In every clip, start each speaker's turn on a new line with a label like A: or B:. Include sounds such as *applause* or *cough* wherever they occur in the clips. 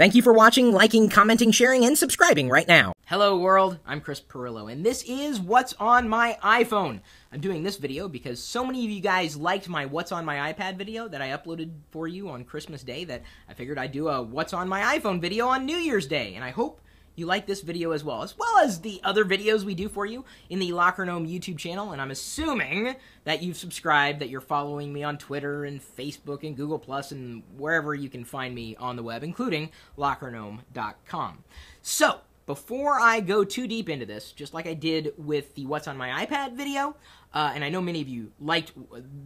A: Thank you for watching, liking, commenting, sharing, and subscribing right now. Hello world, I'm Chris Pirillo, and this is What's on My iPhone. I'm doing this video because so many of you guys liked my What's on My iPad video that I uploaded for you on Christmas Day that I figured I'd do a What's on My iPhone video on New Year's Day, and I hope you like this video as well, as well as the other videos we do for you in the Locker Gnome YouTube channel. And I'm assuming that you've subscribed, that you're following me on Twitter and Facebook and Google Plus and wherever you can find me on the web, including lockergnome.com. So, before I go too deep into this, just like I did with the What's on My iPad video, uh, and I know many of you liked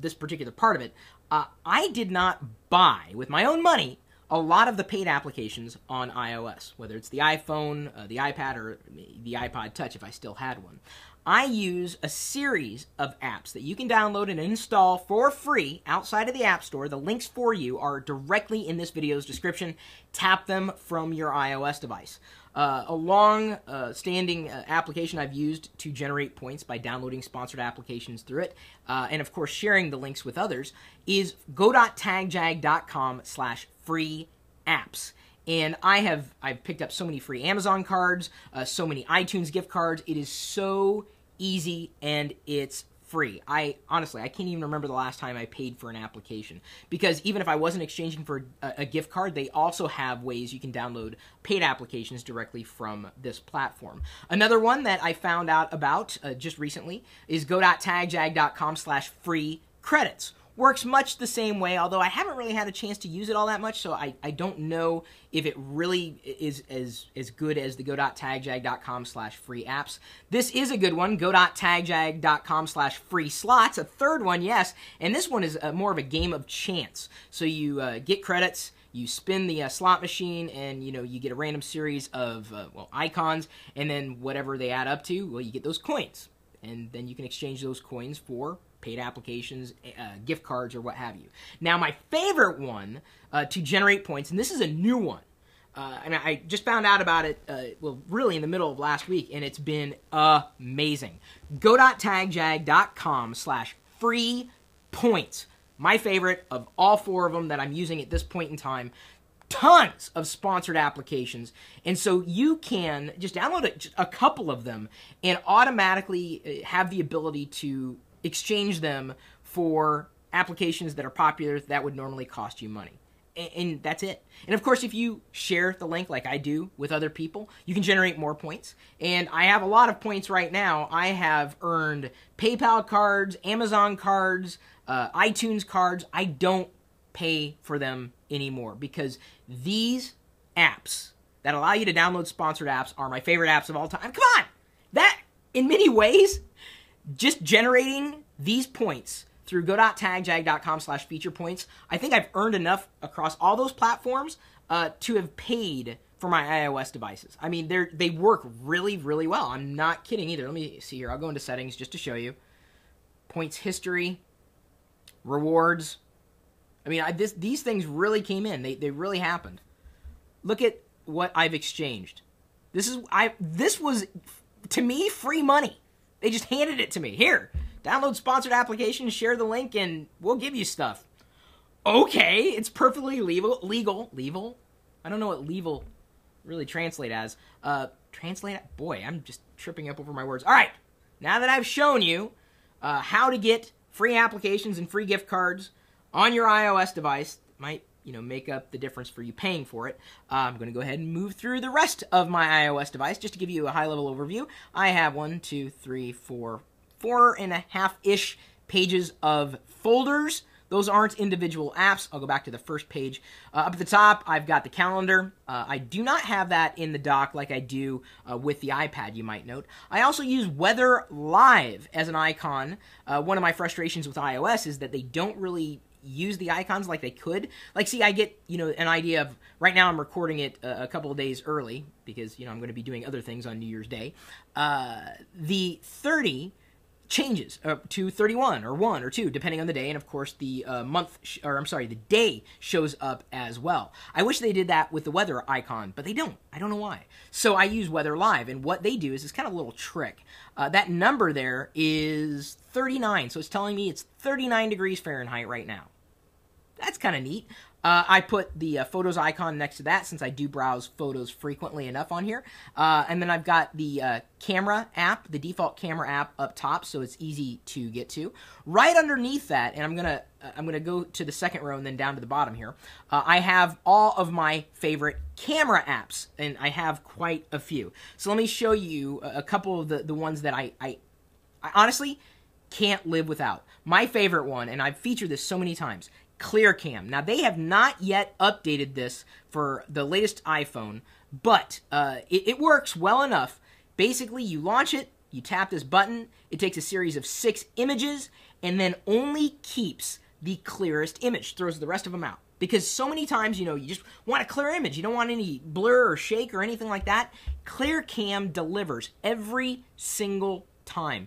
A: this particular part of it, uh, I did not buy, with my own money, a lot of the paid applications on iOS, whether it's the iPhone, uh, the iPad, or the iPod Touch if I still had one. I use a series of apps that you can download and install for free outside of the App Store. The links for you are directly in this video's description. Tap them from your iOS device. Uh, a long uh, standing uh, application I've used to generate points by downloading sponsored applications through it, uh, and of course sharing the links with others, is go.tagjag.com slash free apps. And I have I've picked up so many free Amazon cards, uh, so many iTunes gift cards. It is so easy and it's free. I honestly, I can't even remember the last time I paid for an application because even if I wasn't exchanging for a, a, gift card, they also have ways you can download paid applications directly from this platform. Another one that I found out about uh, just recently is go.tagjag.com slash free credits works much the same way, although I haven't really had a chance to use it all that much, so I, I don't know if it really is as, as good as the go.tagjag.com slash free apps. This is a good one, go.tagjag.com slash free slots, a third one, yes, and this one is a, more of a game of chance. So you uh, get credits, you spin the uh, slot machine and you know you get a random series of uh, well icons and then whatever they add up to well you get those coins and then you can exchange those coins for paid applications, uh, gift cards, or what have you. Now, my favorite one uh, to generate points, and this is a new one, uh, and I just found out about it, uh, well, really in the middle of last week, and it's been amazing. Go.tagjag.com slash free points. My favorite of all four of them that I'm using at this point in time tons of sponsored applications. And so you can just download a, a, couple of them and automatically uh, have the ability to exchange them for applications that are popular that would normally cost you money. And, that's it. And of course, if you share the link like I do with other people, you can generate more points. And I have a lot of points right now. I have earned PayPal cards, Amazon cards, uh, iTunes cards. I don't pay for them anymore because these apps that allow you to download sponsored apps are my favorite apps of all time. Come on! That, in many ways, just generating these points through go.tagjag.com slash feature points, I think I've earned enough across all those platforms uh, to have paid for my iOS devices. I mean, they they work really, really well. I'm not kidding either. Let me see here. I'll go into settings just to show you. Points history, rewards. I mean, I, this, these things really came in. They, they really happened. Look at what I've exchanged. This is I. This was to me free money. They just handed it to me. Here, download sponsored application, share the link, and we'll give you stuff. Okay, it's perfectly legal. Legal. Legal? I don't know what legal really translate as. Uh, translate? Boy, I'm just tripping up over my words. All right, now that I've shown you uh, how to get free applications and free gift cards on your iOS device, might you know, make up the difference for you paying for it. Uh, I'm going to go ahead and move through the rest of my iOS device just to give you a high-level overview. I have one, two, three, four, four and a half-ish pages of folders. Those aren't individual apps. I'll go back to the first page. Uh, up at the top, I've got the calendar. Uh, I do not have that in the dock like I do uh, with the iPad, you might note. I also use Weather Live as an icon. Uh, one of my frustrations with iOS is that they don't really use the icons like they could. Like, see, I get, you know, an idea of, right now I'm recording it a, a couple of days early because, you know, I'm going to be doing other things on New Year's Day. Uh, the 30 changes uh, to 31 or 1 or 2 depending on the day and of course the uh, month sh- or I'm sorry the day shows up as well. I wish they did that with the weather icon but they don't. I don't know why. So I use weather live and what they do is this kind of a little trick. Uh, that number there is 39 so it's telling me it's 39 degrees Fahrenheit right now that's kind of neat. Uh, I put the uh, photos icon next to that since I do browse photos frequently enough on here. Uh, and then I've got the uh, camera app, the default camera app up top, so it's easy to get to. Right underneath that, and I'm gonna uh, I'm gonna go to the second row and then down to the bottom here. Uh, I have all of my favorite camera apps, and I have quite a few. So let me show you a couple of the the ones that I, I, I honestly can't live without. My favorite one, and I've featured this so many times, ClearCam. Now, they have not yet updated this for the latest iPhone, but uh, it, it works well enough. Basically, you launch it, you tap this button, it takes a series of six images, and then only keeps the clearest image, throws the rest of them out. Because so many times, you know, you just want a clear image. You don't want any blur or shake or anything like that. ClearCam delivers every single time.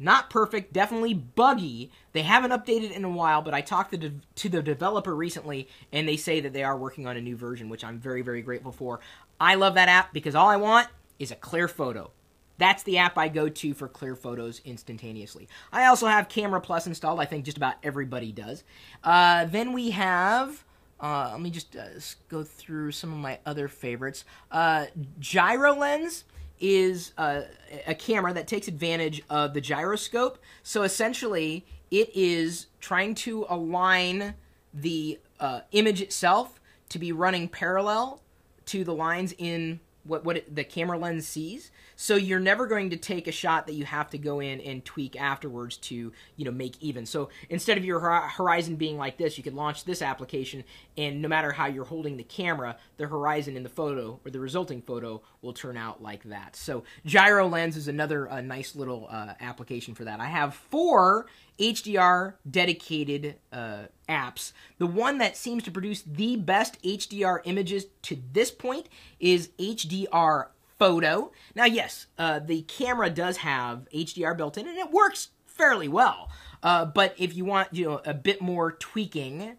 A: Not perfect, definitely buggy. They haven't updated in a while, but I talked to, to the developer recently, and they say that they are working on a new version, which I'm very, very grateful for. I love that app because all I want is a clear photo. That's the app I go to for clear photos instantaneously. I also have Camera Plus installed. I think just about everybody does. Uh, then we have. Uh, let me just uh, go through some of my other favorites. Uh, gyro lens is a, a camera that takes advantage of the gyroscope. So essentially, it is trying to align the uh, image itself to be running parallel to the lines in what what it, the camera lens sees. So you're never going to take a shot that you have to go in and tweak afterwards to, you know, make even. So instead of your horizon being like this, you could launch this application and no matter how you're holding the camera, the horizon in the photo or the resulting photo will turn out like that. So gyro lens is another uh, nice little uh, application for that. I have four HDR dedicated uh, apps. The one that seems to produce the best HDR images to this point is HDR photo. Now, yes, uh, the camera does have HDR built in, and it works fairly well. Uh, but if you want, you know, a bit more tweaking,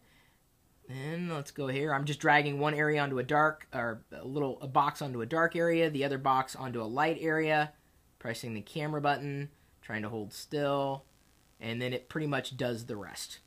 A: then let's go here. I'm just dragging one area onto a dark, or a little a box onto a dark area, the other box onto a light area. Pressing the camera button, trying to hold still, and then it pretty much does the rest.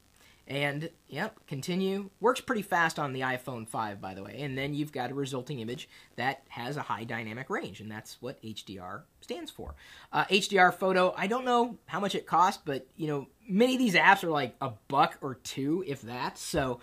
A: And yep, continue. Works pretty fast on the iPhone 5, by the way. And then you've got a resulting image that has a high dynamic range, and that's what HDR stands for. Uh, HDR photo, I don't know how much it costs, but you know, many of these apps are like a buck or two, if that. So,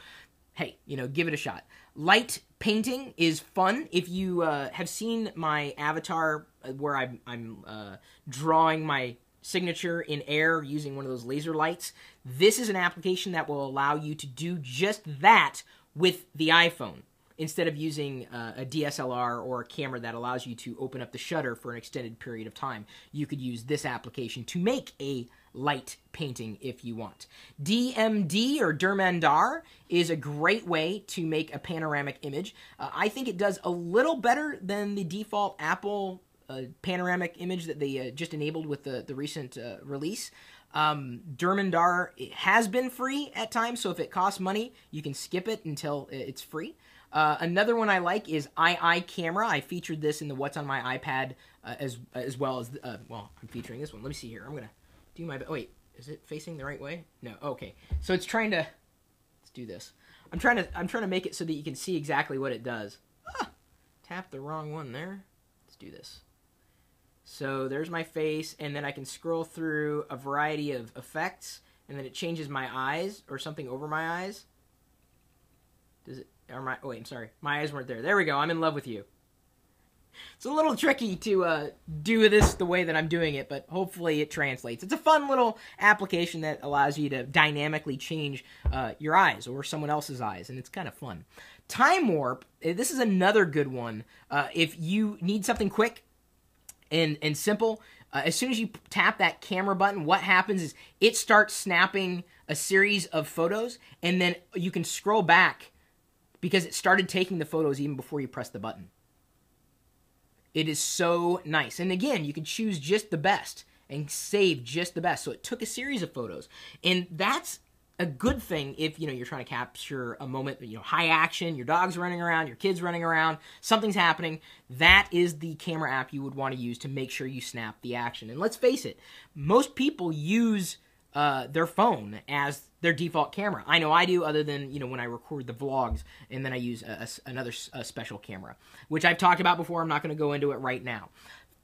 A: hey, you know, give it a shot. Light painting is fun. If you uh, have seen my avatar uh, where I'm, I'm uh, drawing my signature in air using one of those laser lights. This is an application that will allow you to do just that with the iPhone instead of using uh, a DSLR or a camera that allows you to open up the shutter for an extended period of time. You could use this application to make a light painting if you want. DMD or Dermandar is a great way to make a panoramic image. Uh, I think it does a little better than the default Apple a panoramic image that they uh, just enabled with the, the recent uh, release. Um, has been free at times, so if it costs money, you can skip it until it's free. Uh, another one I like is II Camera. I featured this in the What's on My iPad uh, as as well as uh, well. I'm featuring this one. Let me see here. I'm gonna do my. Oh, wait, is it facing the right way? No. Okay. So it's trying to. Let's do this. I'm trying to. I'm trying to make it so that you can see exactly what it does. Ah, tap the wrong one there. Let's do this. So there's my face, and then I can scroll through a variety of effects, and then it changes my eyes or something over my eyes. Does it? Or my? Oh wait, I'm sorry. My eyes weren't there. There we go. I'm in love with you. It's a little tricky to uh, do this the way that I'm doing it, but hopefully it translates. It's a fun little application that allows you to dynamically change uh, your eyes or someone else's eyes, and it's kind of fun. Time Warp, eh, this is another good one. Uh, if you need something quick, and and simple. Uh, as soon as you tap that camera button, what happens is it starts snapping a series of photos, and then you can scroll back because it started taking the photos even before you press the button. It is so nice. And again, you can choose just the best and save just the best. So it took a series of photos. And that's a good thing if you know you're trying to capture a moment you know high action your dog's running around your kids running around something's happening that is the camera app you would want to use to make sure you snap the action and let's face it most people use uh, their phone as their default camera. I know I do, other than you know when I record the vlogs, and then I use a, a, another a special camera, which I've talked about before. I'm not going to go into it right now.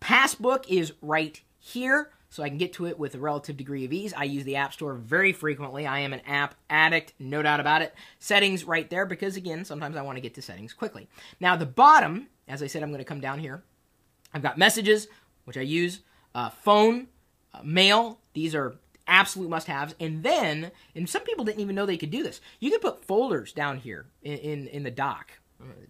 A: Passbook is right here, so I can get to it with a relative degree of ease. I use the App Store very frequently. I am an app addict, no doubt about it. Settings right there, because again, sometimes I want to get to settings quickly. Now the bottom, as I said, I'm going to come down here. I've got messages, which I use, uh, phone, uh, mail. These are absolute must-haves. And then, and some people didn't even know they could do this. You can put folders down here in in, in the dock.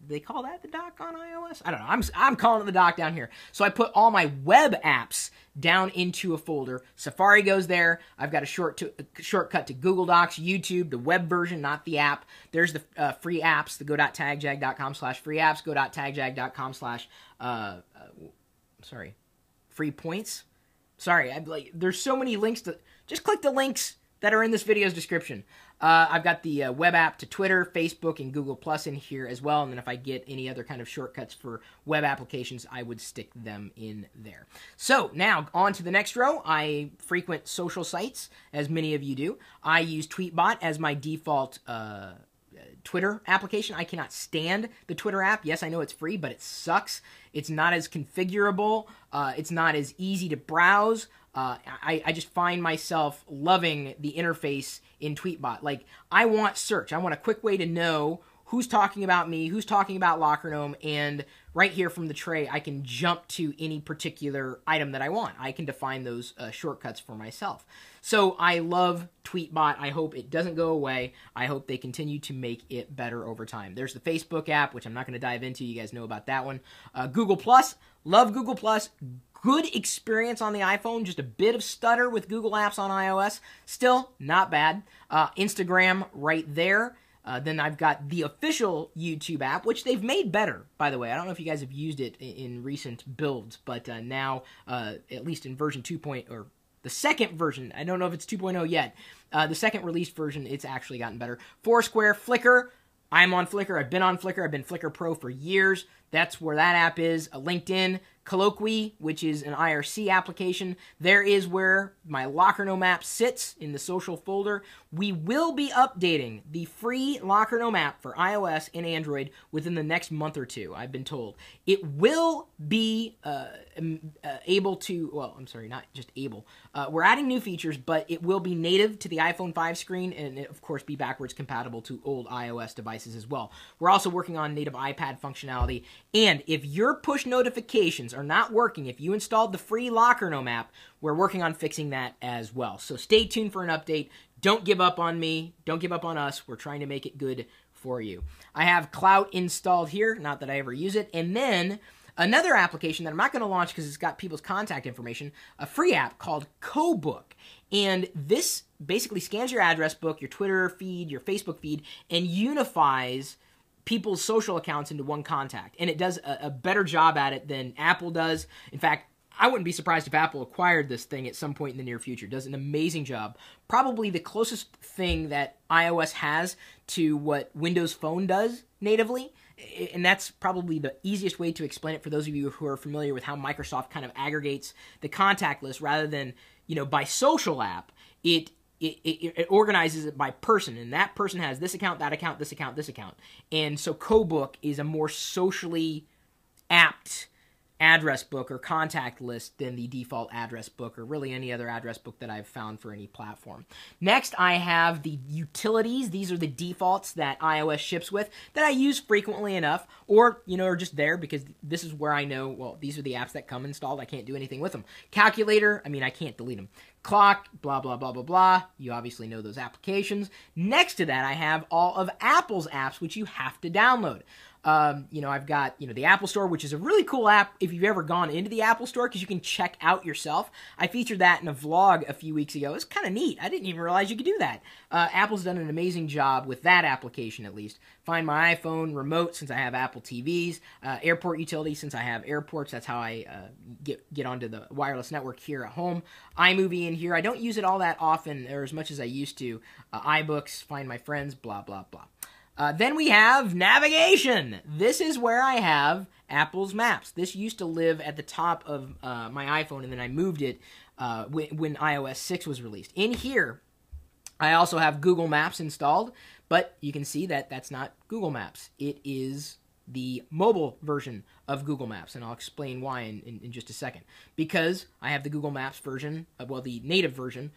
A: They call that the dock on iOS? I don't know. I'm, I'm calling it the dock down here. So I put all my web apps down into a folder. Safari goes there. I've got a short to, a shortcut to Google Docs, YouTube, the web version, not the app. There's the uh, free apps, the go.tagjag.com slash free apps, go.tagjag.com slash, uh, uh, sorry, free points. Sorry, I, like, there's so many links to just click the links that are in this video's description. Uh, I've got the uh, web app to Twitter, Facebook, and Google Plus in here as well. And then if I get any other kind of shortcuts for web applications, I would stick them in there. So now on to the next row. I frequent social sites, as many of you do. I use Tweetbot as my default. Uh, Twitter application. I cannot stand the Twitter app. Yes, I know it's free, but it sucks. It's not as configurable. Uh, it's not as easy to browse uh, I, I just find myself loving the interface in Tweetbot. Like, I want search. I want a quick way to know who's talking about me, who's talking about Locker Gnome, and right here from the tray, I can jump to any particular item that I want. I can define those uh, shortcuts for myself. So I love Tweetbot. I hope it doesn't go away. I hope they continue to make it better over time. There's the Facebook app, which I'm not going to dive into. You guys know about that one. Uh, Google Plus, love Google Plus good experience on the iPhone, just a bit of stutter with Google Apps on iOS. Still, not bad. Uh, Instagram right there. Uh, then I've got the official YouTube app, which they've made better, by the way. I don't know if you guys have used it in, in recent builds, but uh, now, uh, at least in version 2. Point, or the second version, I don't know if it's 2.0 yet. Uh, the second released version, it's actually gotten better. Foursquare, Flickr. I'm on Flickr. I've been on Flickr. I've been Flickr Pro for years. That's where that app is. Uh, LinkedIn, Colloquy, which is an IRC application. There is where my Locker Gnome app sits in the social folder. We will be updating the free Locker Gnome app for iOS and Android within the next month or two, I've been told. It will be uh, uh, able to, well, I'm sorry, not just able. Uh, we're adding new features, but it will be native to the iPhone 5 screen and, of course, be backwards compatible to old iOS devices as well. We're also working on native iPad functionality. And if your push notifications are not working, if you installed the free Locker Gnome app, we're working on fixing that as well. So stay tuned for an update. Don't give up on me. Don't give up on us. We're trying to make it good for you. I have Clout installed here, not that I ever use it. And then another application that I'm not going to launch because it's got people's contact information, a free app called CoBook. And this basically scans your address book, your Twitter feed, your Facebook feed, and unifies people's social accounts into one contact. And it does a, a, better job at it than Apple does. In fact, I wouldn't be surprised if Apple acquired this thing at some point in the near future. Does an amazing job. Probably the closest thing that iOS has to what Windows Phone does natively. And that's probably the easiest way to explain it for those of you who are familiar with how Microsoft kind of aggregates the contact list rather than, you know, by social app. It it, it, it, organizes it by person, and that person has this account, that account, this account, this account. And so CoBook is a more socially apt address book or contact list than the default address book or really any other address book that I've found for any platform. Next, I have the utilities. These are the defaults that iOS ships with that I use frequently enough or, you know, are just there because this is where I know, well, these are the apps that come installed. I can't do anything with them. Calculator, I mean, I can't delete them clock, blah, blah, blah, blah, blah. You obviously know those applications. Next to that, I have all of Apple's apps, which you have to download. Um, you know, I've got, you know, the Apple Store, which is a really cool app if you've ever gone into the Apple Store because you can check out yourself. I featured that in a vlog a few weeks ago. It's kind of neat. I didn't even realize you could do that. Uh, Apple's done an amazing job with that application, at least. Find my iPhone remote since I have Apple TVs, uh, airport utility since I have airports. That's how I uh, get get onto the wireless network here at home. iMovie in here. I don't use it all that often or as much as I used to. Uh, iBooks, Find My Friends, blah blah blah. Uh, then we have navigation. This is where I have Apple's Maps. This used to live at the top of uh, my iPhone, and then I moved it uh, when, when, iOS 6 was released. In here, I also have Google Maps installed, but you can see that that's not Google Maps. It is the mobile version of Google Maps, and I'll explain why in, in, in, just a second. Because I have the Google Maps version, uh, well, the native version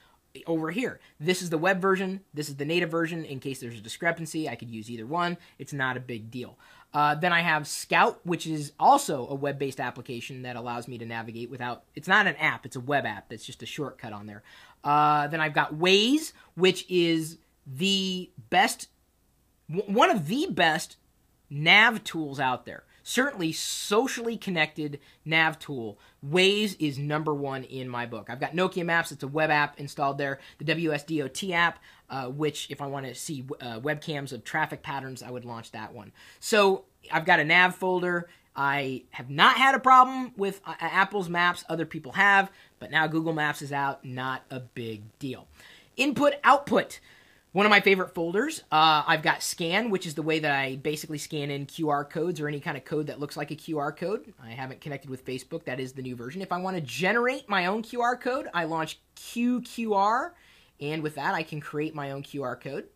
A: over here. This is the web version, this is the native version. In case there's a discrepancy, I could use either one. It's not a big deal. Uh, then I have Scout, which is also a web based application that allows me to navigate without, it's not an app, it's a web app. That's just a shortcut on there. Uh, then I've got Waze, which is the best, one of the best nav tools out there. Certainly, socially connected nav tool. Waze is number one in my book. I've got Nokia Maps, it's a web app installed there. The WSDOT app, uh, which, if I want to see uh, webcams of traffic patterns, I would launch that one. So, I've got a nav folder. I have not had a problem with uh, Apple's maps, other people have, but now Google Maps is out, not a big deal. Input, output. One of my favorite folders, uh, I've got Scan, which is the way that I basically scan in QR codes or any kind of code that looks like a QR code. I haven't connected with Facebook. That is the new version. If I want to generate my own QR code, I launch QQR, and with that, I can create my own QR code.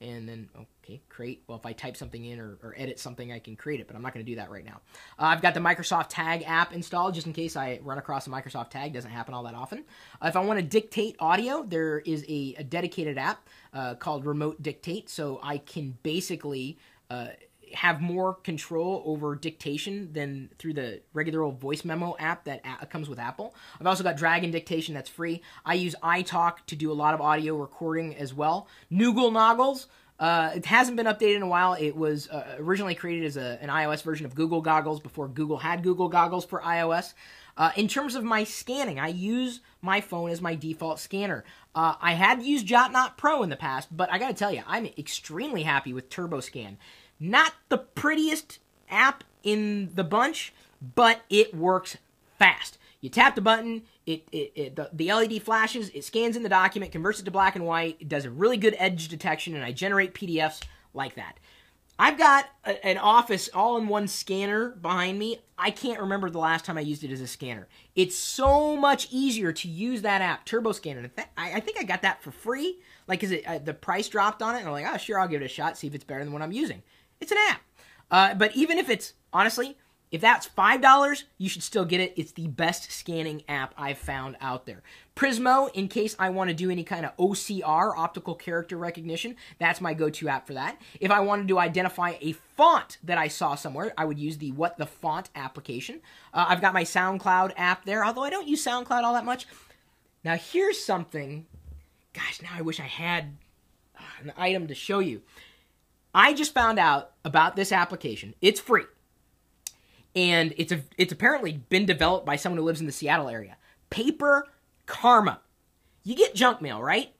A: And then, okay, create. Well, if I type something in or, or edit something, I can create it, but I'm not going to do that right now. Uh, I've got the Microsoft Tag app installed just in case I run across a Microsoft Tag. Doesn't happen all that often. Uh, if I want to dictate audio, there is a, a dedicated app uh, called Remote Dictate, so I can basically uh, have more control over dictation than through the regular old voice memo app that a- comes with Apple. I've also got Dragon Dictation that's free. I use iTalk to do a lot of audio recording as well. Noogle Noggles. Uh, it hasn't been updated in a while. It was uh, originally created as a, an iOS version of Google Goggles before Google had Google Goggles for iOS. Uh, in terms of my scanning, I use my phone as my default scanner. Uh, I had used JotNot Pro in the past, but I gotta tell you, I'm extremely happy with TurboScan. Not the prettiest app in the bunch, but it works fast. You tap the button, it, it, it the, the, LED flashes, it scans in the document, converts it to black and white, it does a really good edge detection, and I generate PDFs like that. I've got a, an Office all in one scanner behind me. I can't remember the last time I used it as a scanner. It's so much easier to use that app, Turbo Scanner. I, I think I got that for free. Like, is it uh, the price dropped on it? And I'm like, oh, sure, I'll give it a shot, see if it's better than what I'm using. It's an app. Uh, but even if it's honestly if that's $5, you should still get it. It's the best scanning app I've found out there. Prizmo, in case I want to do any kind of OCR, optical character recognition, that's my go to app for that. If I wanted to identify a font that I saw somewhere, I would use the What the Font application. Uh, I've got my SoundCloud app there, although I don't use SoundCloud all that much. Now, here's something. Gosh, now I wish I had uh, an item to show you. I just found out about this application. It's free and it's a it's apparently been developed by someone who lives in the Seattle area. Paper Karma. You get junk mail, right?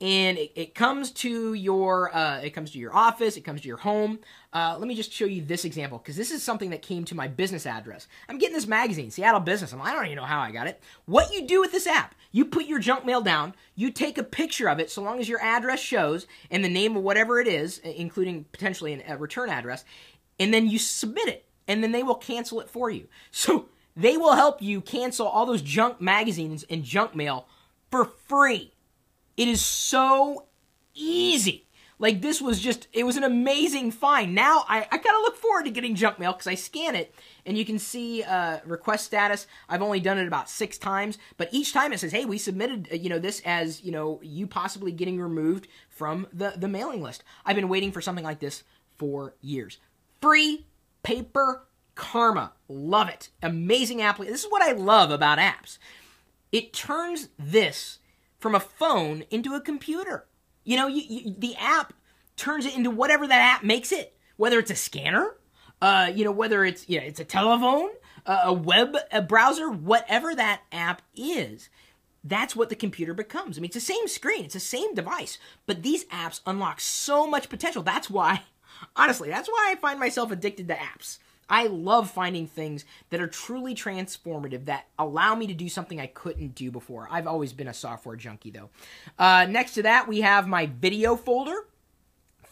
A: And it, it comes to your uh, it comes to your office, it comes to your home. Uh, let me just show you this example because this is something that came to my business address. I'm getting this magazine, Seattle Business. I'm, I don't even know how I got it. What you do with this app? You put your junk mail down, you take a picture of it, so long as your address shows and the name of whatever it is, including potentially a return address, and then you submit it and then they will cancel it for you. *laughs* So they will help you cancel all those junk magazines and junk mail for free. It is so easy. Like this was just, it was an amazing find. Now I, I kind of look forward to getting junk mail because I scan it and you can see uh, request status. I've only done it about six times, but each time it says, "Hey, we submitted, uh, you know, this as you know, you possibly getting removed from the the mailing list." I've been waiting for something like this for years. Free Paper Karma. Love it. Amazing app. This is what I love about apps. It turns this from a phone into a computer. You know, you, you, the app turns it into whatever that app makes it. Whether it's a scanner, uh, you know, whether it's you know, it's a telephone, uh, a web a browser, whatever that app is, that's what the computer becomes. I mean, it's the same screen, it's the same device, but these apps unlock so much potential. That's why Honestly, that's why I find myself addicted to apps. I love finding things that are truly transformative that allow me to do something I couldn't do before. I've always been a software junkie, though. Uh, next to that, we have my video folder,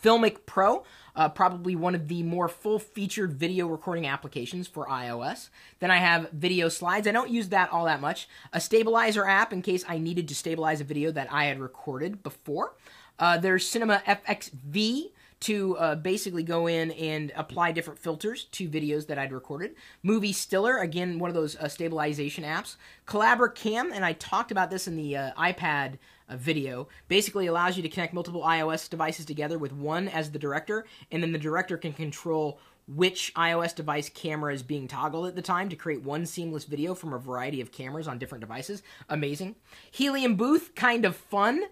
A: Filmic Pro. Uh, probably one of the more full featured video recording applications for iOS. Then I have Video Slides. I don't use that all that much. A stabilizer app in case I needed to stabilize a video that I had recorded before. Uh, there's Cinema FXV to uh, basically go in and apply different filters to videos that I'd recorded. Movie Stiller, again, one of those uh, stabilization apps. CollabraCam, and I talked about this in the uh, iPad uh, video, basically allows you to connect multiple iOS devices together with one as the director, and then the director can control which iOS device camera is being toggled at the time to create one seamless video from a variety of cameras on different devices. Amazing. Helium Booth, kind of fun.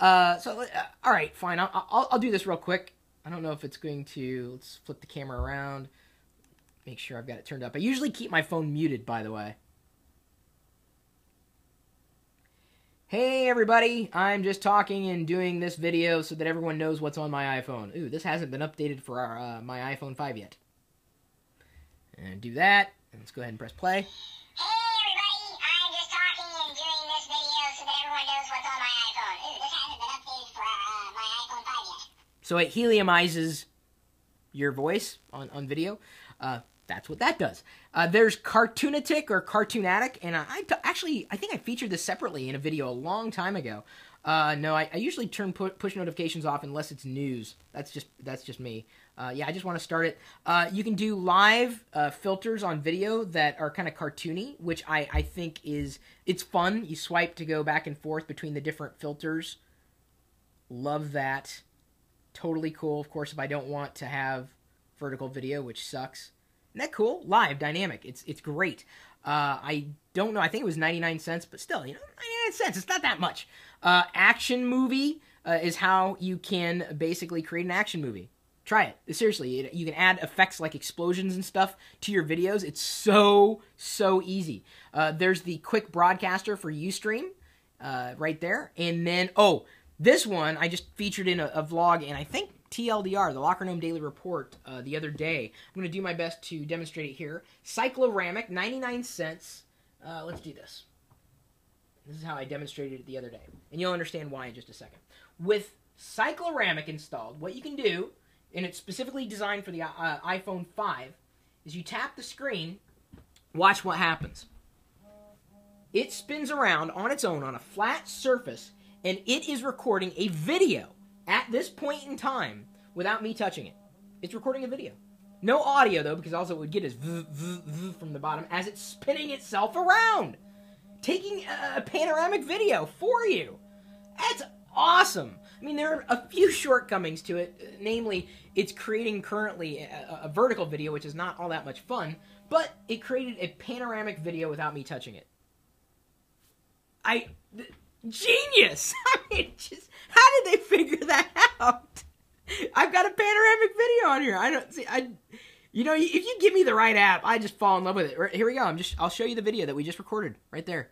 A: Uh, so, uh, all right, fine. I'll, I'll, I'll do this real quick. I don't know if it's going to. Let's flip the camera around. Make sure I've got it turned up. I usually keep my phone muted, by the way. Hey everybody, I'm just talking and doing this video so that everyone knows what's on my iPhone. Ooh, this hasn't been updated for our, uh, my iPhone 5 yet. And do that, and let's go ahead and press play.
B: So
A: it heliumizes your voice on, on video. Uh, that's what that does. Uh, there's Cartoonatic or Cartoonatic, and I, I t- actually I think I featured this separately in a video a long time ago. Uh, no, I, I usually turn pu- push notifications off unless it's news. That's just that's just me. Uh, yeah, I just want to start it. Uh, you can do live uh, filters on video that are kind of cartoony, which I, I think is it's fun. You swipe to go back and forth between the different filters. Love that. Totally cool. Of course, if I don't want to have vertical video, which sucks. Isn't that cool? Live, dynamic. It's it's great. Uh, I don't know. I think it was 99 cents, but still, you know, 99 cents. It's not that much. Uh, action movie uh, is how you can basically create an action movie. Try it. Seriously, you can add effects like explosions and stuff to your videos. It's so, so easy. Uh, there's the quick broadcaster for Ustream uh, right there. And then, oh, this one I just featured in a, a vlog, and I think TLDR, the Locker Gnome Daily Report, uh, the other day. I'm going to do my best to demonstrate it here. Cycloramic, 99 cents. Uh, let's do this. This is how I demonstrated it the other day. And you'll understand why in just a second. With Cycloramic installed, what you can do, and it's specifically designed for the uh, iPhone 5, is you tap the screen, watch what happens. It spins around on its own on a flat surface, and it is recording a video at this point in time without me touching it. It's recording a video. No audio though, because also it would get is from the bottom as it's spinning itself around, taking a panoramic video for you. That's awesome. I mean, there are a few shortcomings to it. Uh, namely, it's creating currently a, a vertical video, which is not all that much fun, but it created a panoramic video without me touching it. I th- genius. *laughs* I mean, just how did they figure that out? I've got a panoramic video on here. I don't see. I, you know, if you give me the right app, I just fall in love with it. Right, here we go. I'm just. I'll show you the video that we just recorded right there.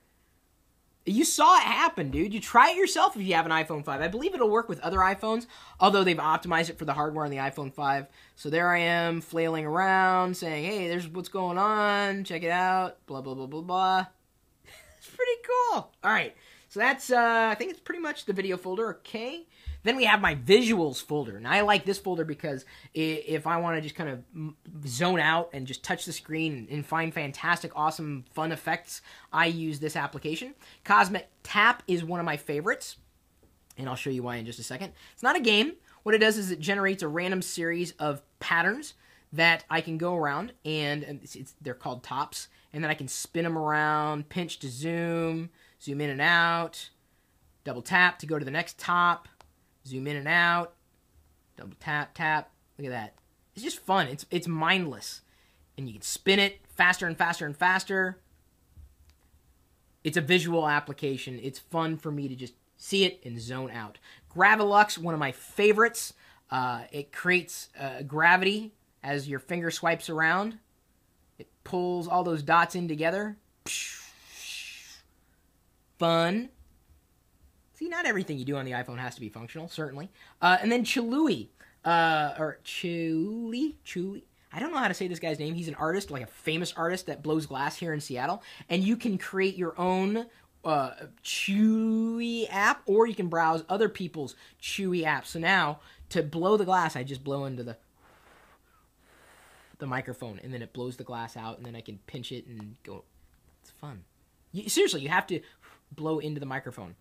A: You saw it happen, dude. You try it yourself if you have an iPhone 5. I believe it'll work with other iPhones, although they've optimized it for the hardware on the iPhone 5. So there I am flailing around saying, hey, there's what's going on. Check it out. Blah, blah, blah, blah, blah. *laughs* it's pretty cool. All right. So that's, uh, I think it's pretty much the video folder. Okay. Then we have my visuals folder. And I like this folder because if I want to just kind of zone out and just touch the screen and find fantastic, awesome, fun effects, I use this application. Cosmic Tap is one of my favorites. And I'll show you why in just a second. It's not a game. What it does is it generates a random series of patterns that I can go around, and it's, it's, they're called tops. And then I can spin them around, pinch to zoom, zoom in and out, double tap to go to the next top, zoom in and out, double tap, tap. Look at that. It's just fun. It's it's mindless. And you can spin it faster and faster and faster. It's a visual application. It's fun for me to just see it and zone out. Gravilux, one of my favorites. Uh, it creates uh, gravity as your finger swipes around. It pulls all those dots in together. Fun. See, not everything you do on the iPhone has to be functional, certainly. Uh, and then Chilui, uh, or Chuli, Chuli. I don't know how to say this guy's name. He's an artist, like a famous artist that blows glass here in Seattle. And you can create your own uh, Chewy app, or you can browse other people's Chewy apps. So now, to blow the glass, I just blow into the the microphone, and then it blows the glass out, and then I can pinch it and go. It's fun. You, seriously, you have to blow into the microphone.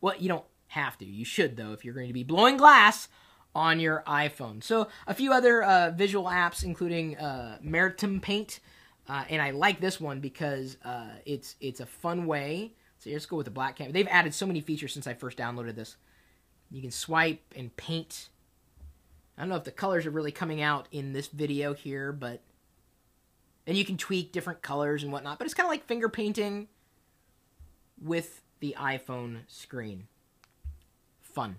A: Well, you don't have to. You should though if you're going to be blowing glass on your iPhone. So a few other uh, visual apps, including uh, Paint, uh, and I like this one because uh, it's it's a fun way. So let's go with the black canvas. They've added so many features since I first downloaded this. You can swipe and paint. I don't know if the colors are really coming out in this video here, but and you can tweak different colors and whatnot. But it's kind of like finger painting with the iPhone screen. Fun.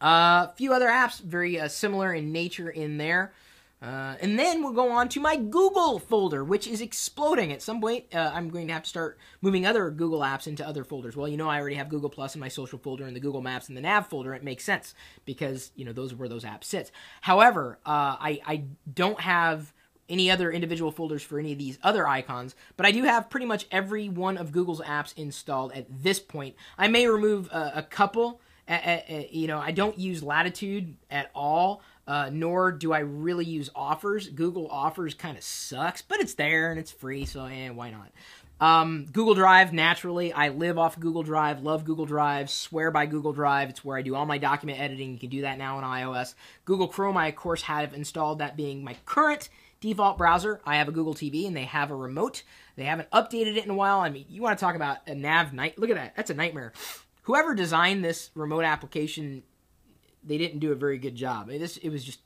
A: A uh, few other apps, very uh, similar in nature in there. Uh, and then we'll go on to my Google folder, which is exploding. At some point, uh, I'm going to have to start moving other Google apps into other folders. Well, you know, I already have Google Plus in my social folder and the Google Maps in the Nav folder. It makes sense because, you know, those are where those apps sit. However, uh, I, I don't have any other individual folders for any of these other icons, but I do have pretty much every one of Google's apps installed at this point. I may remove a, a couple. you know, I don't use Latitude at all. Uh, nor do I really use offers. Google offers kind of sucks, but it's there and it's free, so eh, why not? Um, Google Drive, naturally, I live off Google Drive, love Google Drive, swear by Google Drive. It's where I do all my document editing. You can do that now on iOS. Google Chrome, I of course have installed that being my current default browser. I have a Google TV and they have a remote. They haven't updated it in a while. I mean, you want to talk about a nav night? Look at that. That's a nightmare. Whoever designed this remote application they didn't do a very good job. I mean, this it was just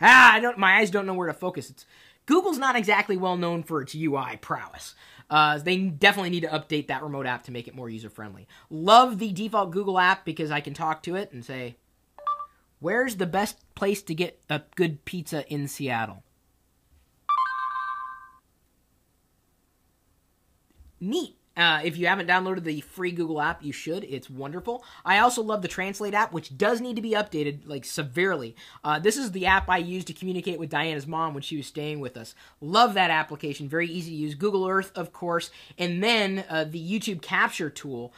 A: ah, I don't my eyes don't know where to focus. It's Google's not exactly well known for its UI prowess. Uh, they definitely need to update that remote app to make it more user friendly. Love the default Google app because I can talk to it and say, "Where's the best place to get a good pizza in Seattle?" Neat. Uh, if you haven't downloaded the free Google app, you should. It's wonderful. I also love the Translate app, which does need to be updated like severely. Uh, this is the app I used to communicate with Diana's mom when she was staying with us. Love that application. Very easy to use. Google Earth, of course, and then uh, the YouTube Capture tool.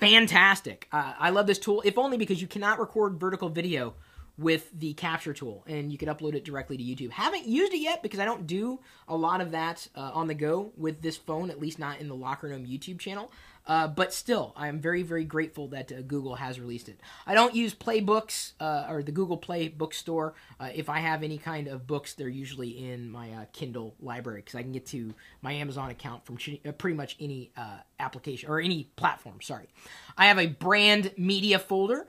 A: Fantastic. Uh, I love this tool, if only because you cannot record vertical video with the capture tool and you can upload it directly to YouTube. Haven't used it yet because I don't do a lot of that uh, on the go with this phone, at least not in the Locker Gnome YouTube channel. Uh, but still, I am very, very grateful that uh, Google has released it. I don't use Playbooks uh, or the Google Play Bookstore. Uh, if I have any kind of books, they're usually in my uh, Kindle library because I can get to my Amazon account from pretty much any application or any platform. Sorry. I have a brand media folder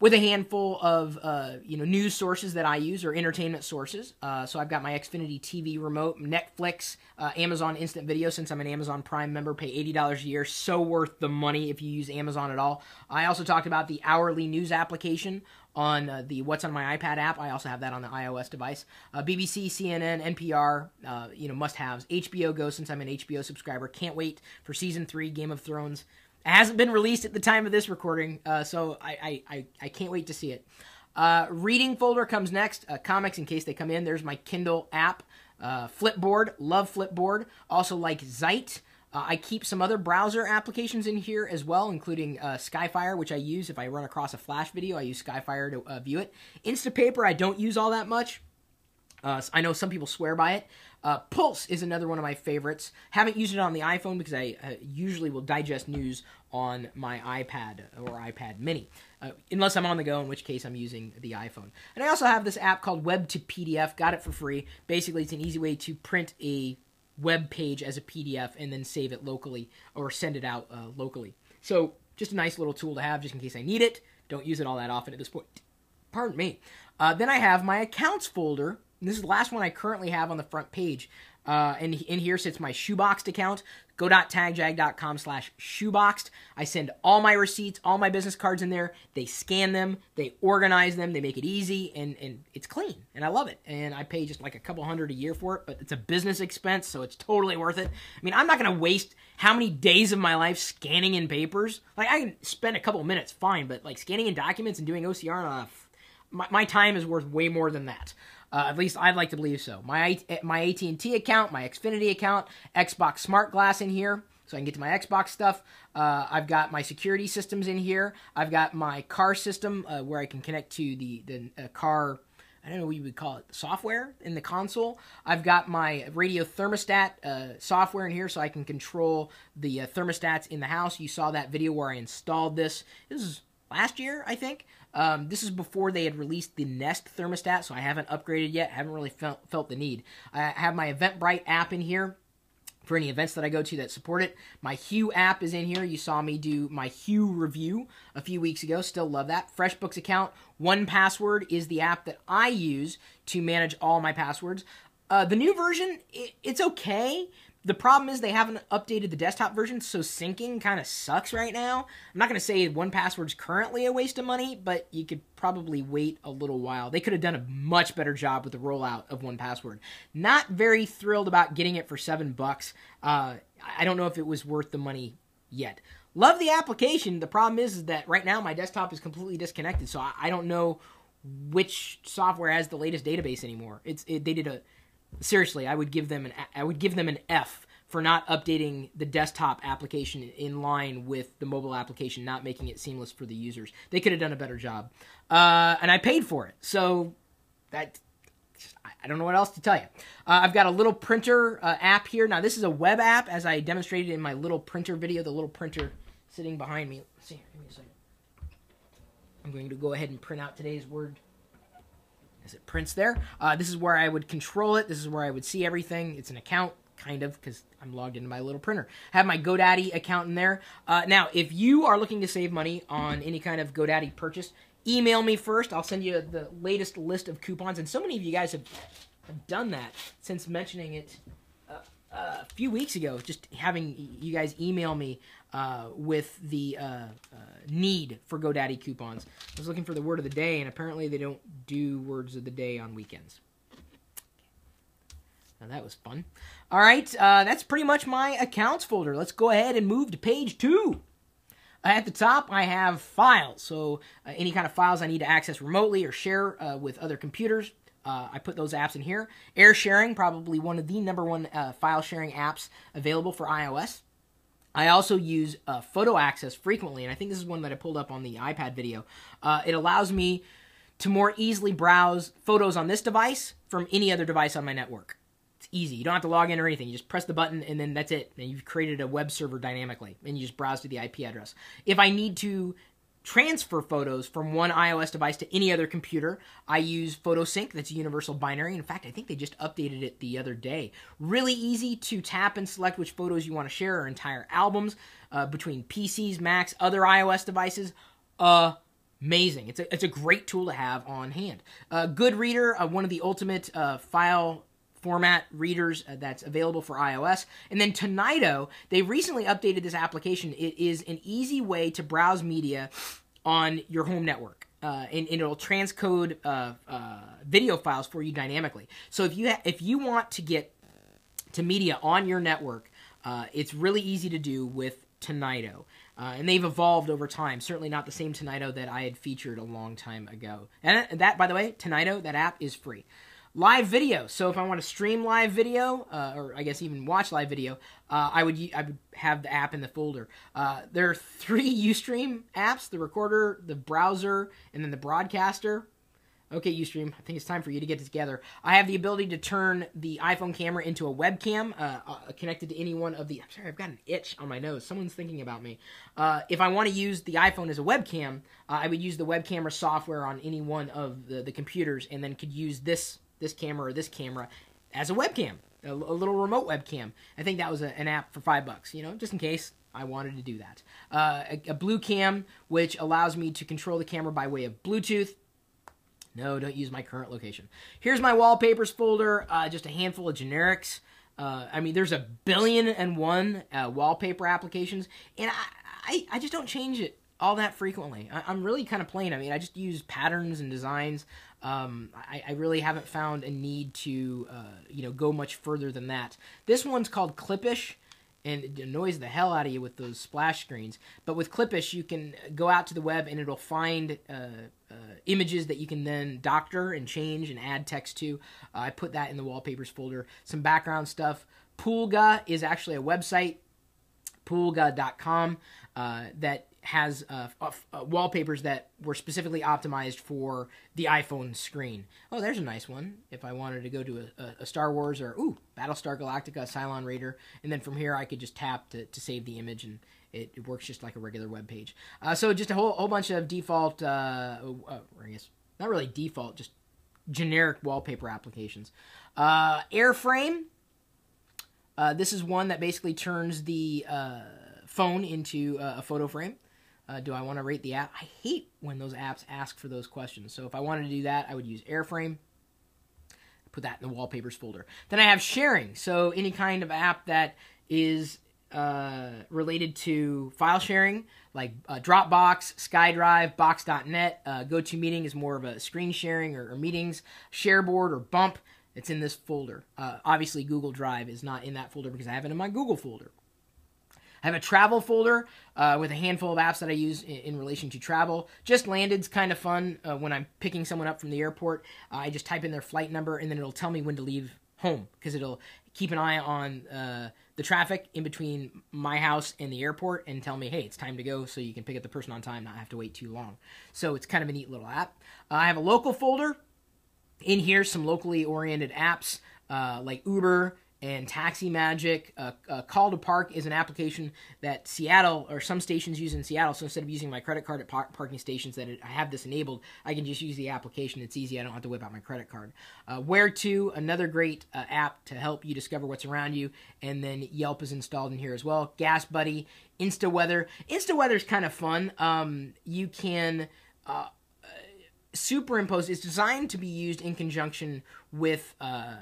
A: with a handful of uh, you know news sources that I use or entertainment sources. Uh, so I've got my Xfinity TV remote, Netflix, uh, Amazon Instant Video. Since I'm an Amazon Prime member, pay eighty dollars a year, so worth the money if you use Amazon at all. I also talked about the hourly news application on uh, the What's on My iPad app. I also have that on the iOS device. Uh, BBC, CNN, NPR, uh, you know, must-haves. HBO Go since I'm an HBO subscriber. Can't wait for season three, Game of Thrones. Hasn't been released at the time of this recording, uh, so I, I, I, can't wait to see it. Uh, reading folder comes next. Uh, comics, in case they come in. There's my Kindle app. Uh, Flipboard, love Flipboard. Also like Zite. Uh, I keep some other browser applications in here as well, including uh, Skyfire, which I use if I run across a Flash video. I use Skyfire to view it. Instapaper, I don't use all that much. Uh, I know some people swear by it. Uh, Pulse is another one of my favorites. Haven't used it on the iPhone because I uh, usually will digest news on my iPad or iPad Mini, uh, unless I'm on the go, in which case I'm using the iPhone. And I also have this app called Web to PDF. Got it for free. Basically, it's an easy way to print a web page as a PDF and then save it locally or send it out uh, locally. So just a nice little tool to have just in case I need it. Don't use it all that often at this point. Pardon me. Uh, then I have my accounts folder this is the last one I currently have on the front page. Uh, and in here sits my shoeboxed account, go.tagjag.com slash shoeboxed. I send all my receipts, all my business cards in there. They scan them, they organize them, they make it easy, and, and it's clean. And I love it. And I pay just like a couple hundred a year for it, but it's a business expense, so it's totally worth it. I mean, I'm not going to waste how many days of my life scanning in papers. Like, I can spend a couple minutes, fine, but like scanning in documents and doing OCR, uh, my, my time is worth way more than that. Uh, at least I'd like to believe so. My my AT&T account, my Xfinity account, Xbox Smart Glass in here, so I can get to my Xbox stuff. Uh, I've got my security systems in here. I've got my car system uh, where I can connect to the the uh, car. I don't know what you would call it, software in the console. I've got my radio thermostat uh, software in here so I can control the uh, thermostats in the house. You saw that video where I installed this. This is last year, I think. Um, this is before they had released the Nest thermostat, so I haven't upgraded yet. Haven't really felt, felt the need. I have my Eventbrite app in here for any events that I go to that support it. My Hue app is in here. You saw me do my Hue review a few weeks ago. Still love that. FreshBooks account. 1Password is the app that I use to manage all my passwords. Uh, the new version, it, it's okay. The problem is they haven't updated the desktop version, so syncing kind of sucks right now. I'm not going to say 1Password's currently a waste of money, but you could probably wait a little while. They could have done a much better job with the rollout of 1Password. Not very thrilled about getting it for seven bucks. Uh, I don't know if it was worth the money yet. Love the application. The problem is, is that right now my desktop is completely disconnected, so I, I don't know which software has the latest database anymore. It's it, they did a seriously, I would give them an I would give them an F for not updating the desktop application in line with the mobile application, not making it seamless for the users. They could have done a better job, uh, and I paid for it. So that I don't know what else to tell you. Uh, I've got a little printer uh, app here. Now this is a web app, as I demonstrated in my little printer video. The little printer sitting behind me. Let's see, give me a second. I'm going to go ahead and print out today's word as it prints there. Uh, this is where I would control it. This is where I would see everything. It's an account, kind of, because I'm logged into my little printer. Have my GoDaddy account in there. Uh, now, if you are looking to save money on any kind of GoDaddy purchase, email me first. I'll send you the latest list of coupons. And so many of you guys have, have done that since mentioning it a few weeks ago. Just having you guys email me uh, with the uh, uh, need for GoDaddy coupons. I was looking for the word of the day, and apparently they don't do words of the day on weekends. Now that was fun. All right, uh, that's pretty much my accounts folder. Let's go ahead and move to page two. Uh, at the top, I have files. So uh, any kind of files I need to access remotely or share uh, with other computers, uh, I put those apps in here. Air sharing, probably one of the number one uh, file sharing apps available for iOS. I also use uh, photo access frequently, and I think this is one that I pulled up on the iPad video. Uh, it allows me to more easily browse photos on this device from any other device on my network. It's easy. You don't have to log in or anything. You just press the button, and then that's it. And you've created a web server dynamically, and you just browse to the IP address. If I need to transfer photos from one iOS device to any other computer. I use PhotoSync, that's a universal binary. In fact, I think they just updated it the other day. Really easy to tap and select which photos you want to share or entire albums uh, between PCs, Macs, other iOS devices. Amazing. It's a, it's a great tool to have on hand. Uh, Goodreader, uh, one of the ultimate uh, file format readers uh, that's available for iOS. And then Tonido, they recently updated this application. It is an easy way to browse media on your home network. Uh, and, and, it'll transcode uh, uh, video files for you dynamically. So if you ha- if you want to get to media on your network, uh, it's really easy to do with Tonido. Uh, and they've evolved over time. Certainly not the same Tonido that I had featured a long time ago. And that, by the way, Tonido, that app is free live video. So if I want to stream live video, uh, or I guess even watch live video, uh, I would I would have the app in the folder. Uh, there are three *laughs* UStream apps: the recorder, the browser, and then the broadcaster. Okay, Ustream, I think it's time for you to get together. I have the ability to turn the iPhone camera into a webcam uh, uh, connected to any one of the. I'm sorry, I've got an itch on my nose. Someone's thinking about me. Uh, if I want to use the iPhone as a webcam, uh, I would use the web camera software on any one of the, the computers, and then could use this this camera or this camera as a webcam, a, a little remote webcam. I think that was a, an app for five bucks, you know, just in case I wanted to do that. Uh, a, a blue cam, which allows me to control the camera by way of Bluetooth. No, don't use my current location. Here's my wallpapers folder, uh, just a handful of generics. Uh, I mean, there's a billion and one uh, wallpaper applications, and I, I, I, just don't change it all that frequently. I, am really kind of plain. I mean, I just use patterns and designs. Um, I, I, really haven't found a need to, uh, you know, go much further than that. This one's called Clippish, and it annoys the hell out of you with those splash screens. But with Clippish, you can go out to the web and it'll find uh, uh, images that you can then doctor and change and add text to. Uh, I put that in the wallpapers folder. Some background stuff. Poolga is actually a website, poolga.com, uh, that has uh, uh, uh, wallpapers that were specifically optimized for the iPhone screen. Oh, there's a nice one. If I wanted to go to a, a, Star Wars or ooh, Battlestar Galactica, Cylon Raider, and then from here I could just tap to, to save the image and It, it works just like a regular web page. Uh, so just a whole whole bunch of default, uh, uh, I guess not really default, just generic wallpaper applications. Airframe. This is one that basically turns the phone into a photo frame. Uh, do I want to rate the app? I hate when those apps ask for those questions. So if I wanted to do that, I would use Airframe. Put that in the wallpapers folder. Then I have sharing. So any kind of app that is uh, related to file sharing, like uh, Dropbox, SkyDrive, Box.net. Uh, GoToMeeting is more of a screen sharing or, or meetings. Shareboard or Bump, it's in this folder. Uh, obviously, Google Drive is not in that folder because I have it in my Google folder. I have a travel folder uh, with a handful of apps that I use in, in relation to travel. Just landed's kind of fun uh, when I'm picking someone up from the airport. Uh, I just type in their flight number and then it'll tell me when to leave home because it'll keep an eye on uh, the traffic in between my house and the airport and tell me, hey, it's time to go so you can pick up the person on time, not have to wait too long. So it's kind of a neat little app. Uh, I have a local folder. In here, some locally oriented apps uh, like Uber and Taxi Magic. Uh, uh, Call to Park is an application that Seattle or some stations use in Seattle. So instead of using my credit card at par- parking stations that it, I have this enabled, I can just use the application. It's easy. I don't have to whip out my credit card. Uh, Where to, another great uh, app to help you discover what's around you. And then Yelp is installed in here as well. Gas Buddy, Insta Weather. Insta Weather is kind of fun. Um, you can uh, superimpose. It's designed to be used in conjunction with uh,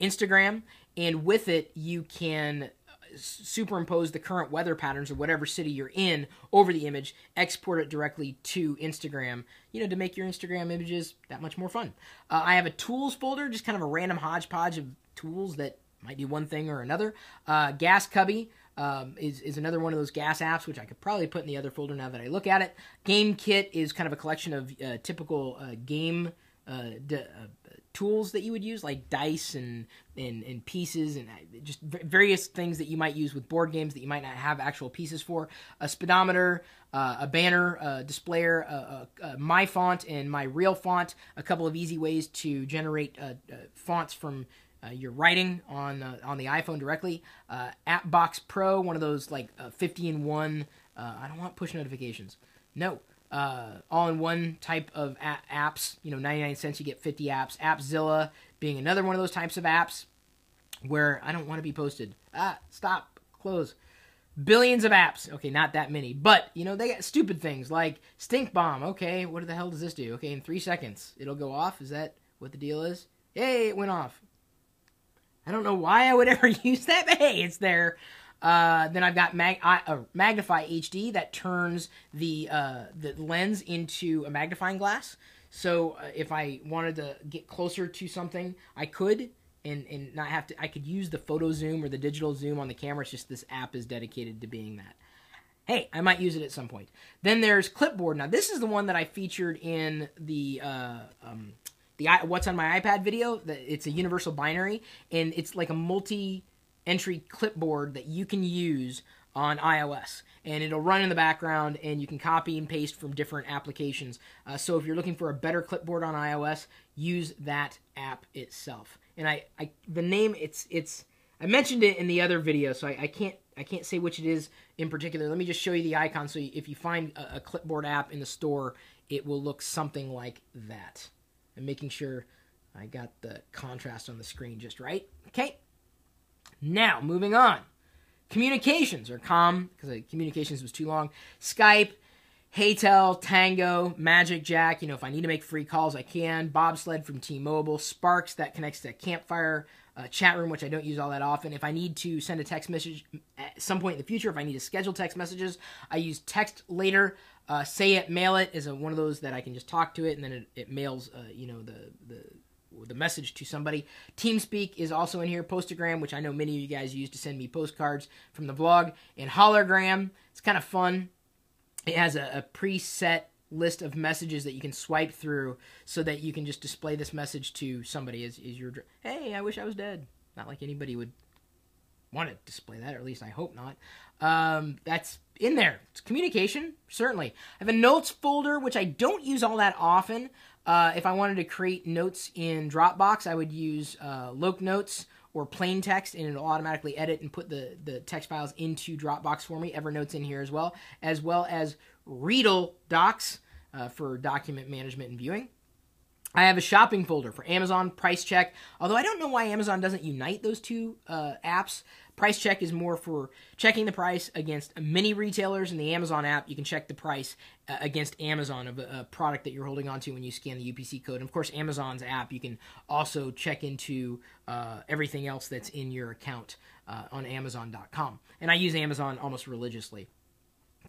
A: Instagram, and with it, you can uh, superimpose the current weather patterns of whatever city you're in over the image, export it directly to Instagram, you know, to make your Instagram images that much more fun. Uh, I have a tools folder, just kind of a random hodgepodge of tools that might do one thing or another. Uh, Gas Cubby. Um, is, is another one of those gas apps, which I could probably put in the other folder now that I look at it. Game Kit is kind of a collection of uh, typical uh, game uh, tools that you would use, like dice and and, and pieces, and uh, just various things that you might use with board games that you might not have actual pieces for. A speedometer, uh, a banner, a displayer, uh, uh, my font and my real font. A couple of easy ways to generate uh, uh, fonts from. Uh, your writing on uh, on the iPhone directly. AppBox Pro, one of those like uh, 50 in one. I don't want push notifications. No, uh, all-in-one type of a- apps. You know, 99 cents you get 50 apps. Appzilla being another one of those types of apps where I don't want to be posted. Ah, stop, close. Billions of apps. Okay, not that many, but you know they got stupid things like stink bomb. Okay, what the hell does this do? Okay, in three seconds it'll go off. Is that what the deal is? Hey, it went off. I don't know why I would *laughs* ever use that, but hey, it's there. Uh, then I've got Mag- I, uh, Magnify HD that turns the uh, the lens into a magnifying glass. So uh, if I wanted to get closer to something, I could, and and not have to. I could use the photo zoom or the digital zoom on the camera. It's just this app is dedicated to being that. Hey, I might use it at some point. Then there's Clipboard. Now this is the one that I featured in the uh, um, the what's on my iPad video. It's a universal binary, and it's like a multi entry clipboard that you can use on iOS. And it'll run in the background, and you can copy and paste from different applications. Uh, so if you're looking for a better clipboard on iOS, use that app itself. And I, I the name it's it's I mentioned it in the other video, so I, I can't I can't say which it is in particular. Let me just show you the icon. So if you find a, a clipboard app in the store, it will look something like that. I'm making sure I got the contrast on the screen just right. Okay. Now, moving on. Communications or com, because communications was too long. Skype, HeyTell, Tango, Magic Jack. You know, if I need to make free calls, I can. Bobsled from T-Mobile, Sparks that connects to Campfire, uh, chat room, which I don't use all that often. If I need to send a text message at some point in the future, if I need to schedule text messages, I use Text Later. Uh, Say It, Mail It is a, one of those that I can just talk to it, and then it, it mails, uh, you know, the the the message to somebody. TeamSpeak is also in here. Postagram, which I know many of you guys use to send me postcards from the blog, and Hologram. It's kind of fun. It has a, a preset list of messages that you can swipe through so that you can just display this message to somebody as, as your hey i wish i was dead not like anybody would want to display that or at least i hope not um, that's in there it's communication certainly i have a notes folder which i don't use all that often uh, if i wanted to create notes in dropbox i would use uh, notes or plain text, and it'll automatically edit and put the, the text files into Dropbox for me. Evernote's in here as well, as well as Readdle Docs uh, for document management and viewing. I have a shopping folder for Amazon Price Check, although I don't know why Amazon doesn't unite those two uh, apps. Price Check is more for checking the price against many retailers. In the Amazon app, you can check the price uh, against Amazon of a, a, product that you're holding onto when you scan the UPC code. And of course, Amazon's app, you can also check into uh, everything else that's in your account uh, on Amazon.com. And I use Amazon almost religiously.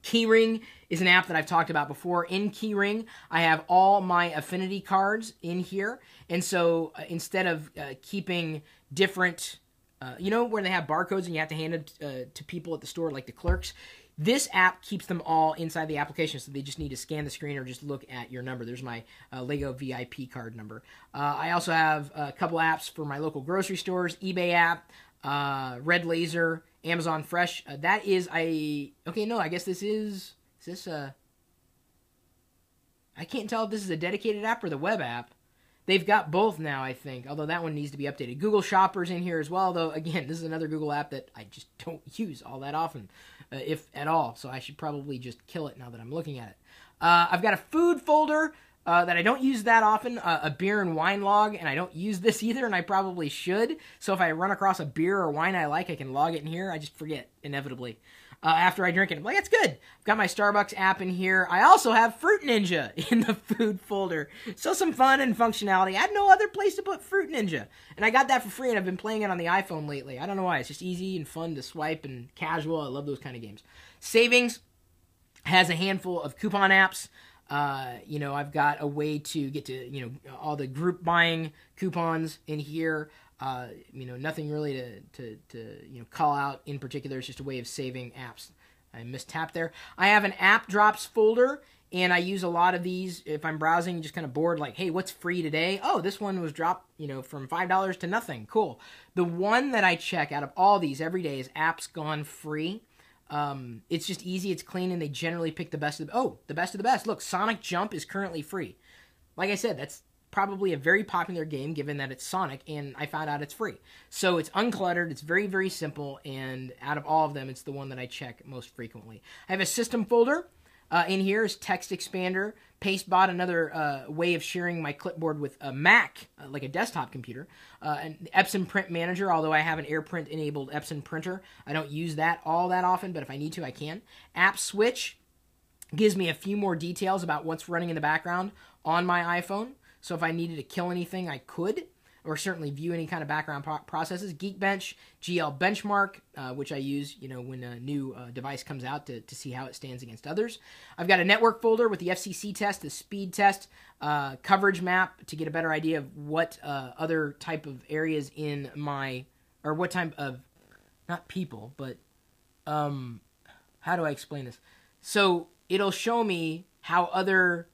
A: Keyring is an app that I've talked about before. In Keyring, I have all my affinity cards in here. And so uh, instead of uh, keeping different, uh, you know, where they have barcodes and you have to hand it uh, to people at the store, like the clerks, this app keeps them all inside the application, so they just need to scan the screen or just look at your number. There's my uh, Lego VIP card number. Uh, I also have a couple apps for my local grocery stores, eBay app, uh, Red Laser, Amazon Fresh. Uh, that is I okay. No, I guess this is is this a. Uh, can't tell if this is a dedicated app or the web app. They've got both now, I think, although that one needs to be updated. Google Shoppers in here as well, though, again, *laughs* this is another Google app that I just don't *laughs* use all that often, uh, if at all, so I should probably just kill it now that I'm looking at it. Uh, I've got a food folder uh, that I don't use that often, uh, a beer and wine log, and I don't use this *laughs* either, and I probably should. So if I run across a beer or wine I like, I can log it in here. I just forget inevitably uh, after I drink it. I'm like, that's good. I've got my Starbucks app in here. I also have Fruit Ninja *laughs* in the food folder. So some fun and functionality. I had no other place to put Fruit Ninja, and I got that for free, and I've been playing it on the iPhone lately. I don't know why. It's just easy and fun to swipe and casual. I love those kind of games. Savings has a handful of coupon apps. Uh, you know, I've got a way to get to, you know, all the group buying coupons in here. Uh, you know, nothing really to, to, to, you know, call out in particular. It's just a way of saving apps. I mistapped there. I have an app drops folder, and I use a lot of these if I'm browsing, just kind of bored, like, hey, what's free today? Oh, this one was dropped, you know, from $5 to nothing. Cool. The one that I check out of all these every day is apps gone free. Um, it's just easy, it's clean, and they generally pick the best of the oh, the best of the best. Look, Sonic Jump is currently free. Like I said, that's probably a very popular game given that it's Sonic, and I found out it's free. So it's uncluttered, it's very, very simple, and out of all of them, it's the one that I check most frequently. I have a system folder uh, in here is Text Expander, Pastebot, another uh, way of sharing my clipboard with a Mac, uh, like a desktop computer, uh, and Epson Print Manager. Although I have an AirPrint enabled Epson printer, I don't use that all that often, but if I need to, I can. App Switch gives me a few more details about what's running in the background on my iPhone. So if I needed to kill anything, I could or certainly view any kind of background pro- processes. Geekbench, GL Benchmark, uh, which I use, you know, when a new uh, device comes out to, to see how it stands against others. I've got a network folder with the FCC test, the speed test, uh, coverage map to get a better idea of what uh, other type of areas in my, or what type of, not people, but, um, how do I explain this? So it'll show me how other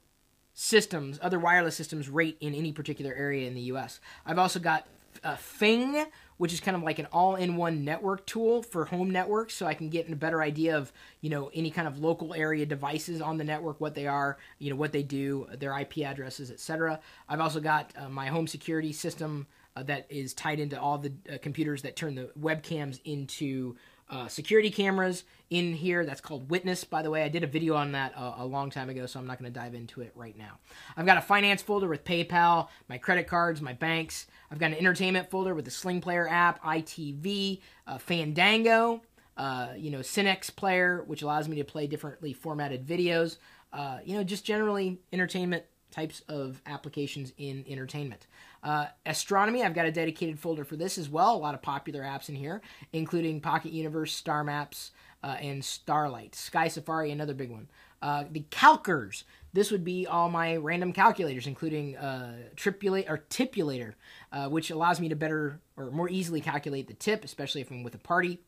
A: systems, other wireless systems rate in any particular area in the US. I've also got a Fing, which is kind of like an all-in-one network tool for home networks, so I can get a better idea of you know any kind of local area devices on the network, what they are, you know what they do, their IP addresses, etc. I've also got uh, my home security system uh, that is tied into all the uh, computers that turn the webcams into uh, security cameras in here. That's called Witness, by the way. I did a video on that uh, a long time ago, so I'm not going to dive into it right now. I've got a finance folder with PayPal, my credit cards, my banks. I've got an entertainment folder with the Sling Player app, ITV, uh, Fandango, uh, you know, Cinex Player, which allows me to play differently formatted videos. Uh, you know, just generally entertainment types of applications in entertainment. Uh, astronomy, I've got a dedicated folder for this as well. A lot of popular apps in here, including Pocket Universe, Star Maps, uh, and Starlight. Sky Safari, another big one. Uh, the calcers. This would be all my random calculators, including uh, tripulate or tipulator, uh, which allows me to better or more easily calculate the tip, especially if I'm with a party.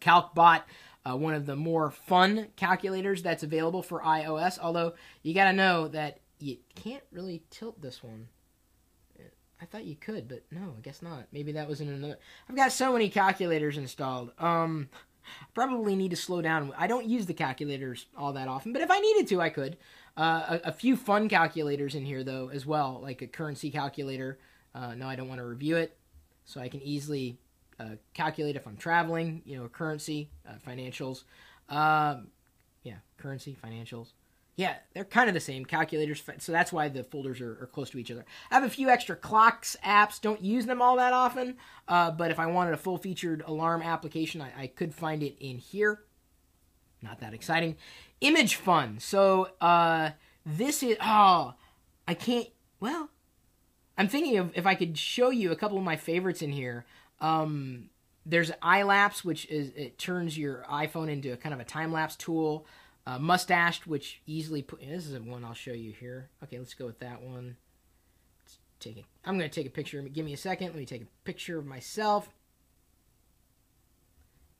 A: CalcBot, uh, one of the more fun calculators that's available for iOS. Although you got to know that you can't really tilt this one. I thought you could, but no, I guess not. Maybe that was in another. I've got so many calculators installed. Um, probably need to slow down. I don't use the calculators all that often, but if I needed to, I could. Uh, a, a, few fun calculators in here though as well, like a currency calculator. Uh, no, I don't want to review it. so I can easily uh, calculate if I'm traveling, you know, currency, uh, financials. Um, yeah, currency, financials. Yeah, they're kind of the same calculators, so that's why the folders are, are, close to each other. I have a few extra clocks apps. Don't use them all that often, uh, but if I wanted a full-featured alarm application, I, I, could find it in here. Not that exciting. Image fun. So uh, this is oh, I can't. Well, I'm thinking of if I could show you a couple of my favorites in here. Um, there's iLapse, which is it turns your iPhone into a kind of a time lapse tool. Uh, mustached, which easily put. This is a one I'll show you here. Okay, let's go with that one. Let's take it. I'm going to take a picture. Give me a second. Let me take a picture of myself.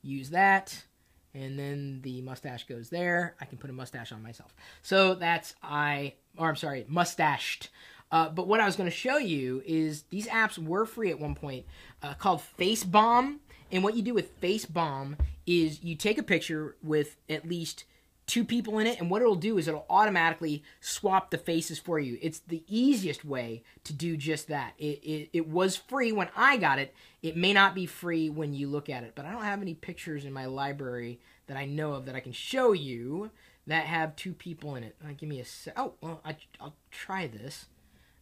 A: Use that, and then the mustache goes there. I can put a mustache on myself. So that's I. Or I'm sorry, mustached. Uh, but what I was going to show you is these apps were free at one point, uh, called FaceBomb. And what you do with Face Bomb is you take a picture with at least two people in it, and what it'll do is it'll automatically swap the faces for you. It's the easiest way to do just that. It, it, it, was free when I got it. It may not be free when you look at it, but I don't have any pictures in my library that I know of that I can show you that have two people in it. Uh, give me a sec. Oh, well, I, I'll try this.